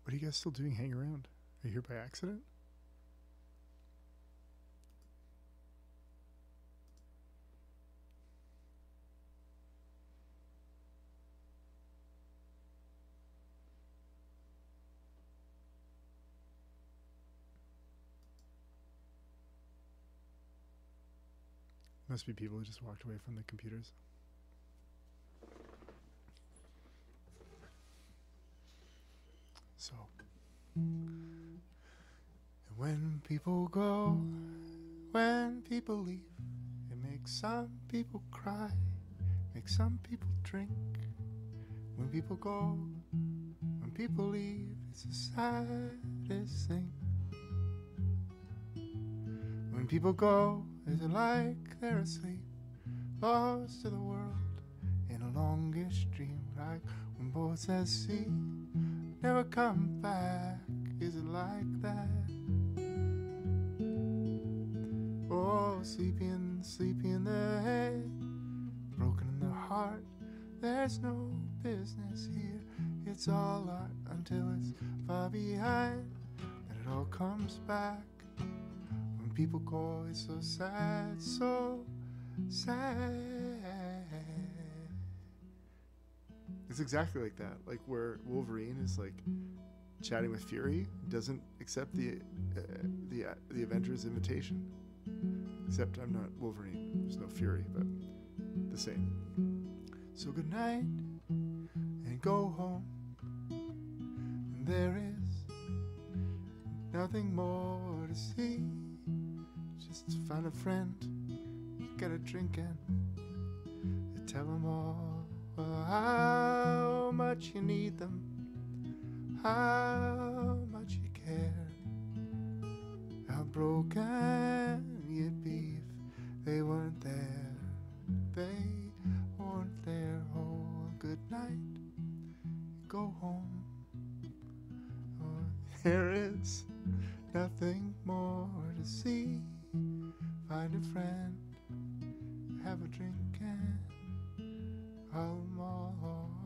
What are you guys still doing hanging around? Are you here by accident? Must be people who just walked away from the computers. So, and when people go, when people leave, it makes some people cry, makes some people drink. When people go, when people leave, it's the saddest thing. When people go, is it like they're asleep, lost to the world in a longish dream, like when boats at sea never come back? Is it like that? Oh, sleepy in, sleepy in the head, broken in the heart. There's no business here. It's all art until it's far behind, and it all comes back. When people go, it's so sad, so sad. It's exactly like that. Like where Wolverine is like chatting with Fury, doesn't accept the uh, the uh, the Avengers invitation. Except I'm not Wolverine. There's no Fury, but the same. So good night and go home. And there is nothing more to see. Just find a friend, get a drink and tell them all how much you need them, how much you care, how broken you'd be if they weren't there. They weren't there. Oh, good night. Go home. Oh, there is nothing more to see. Find a friend, have a drink, and how much?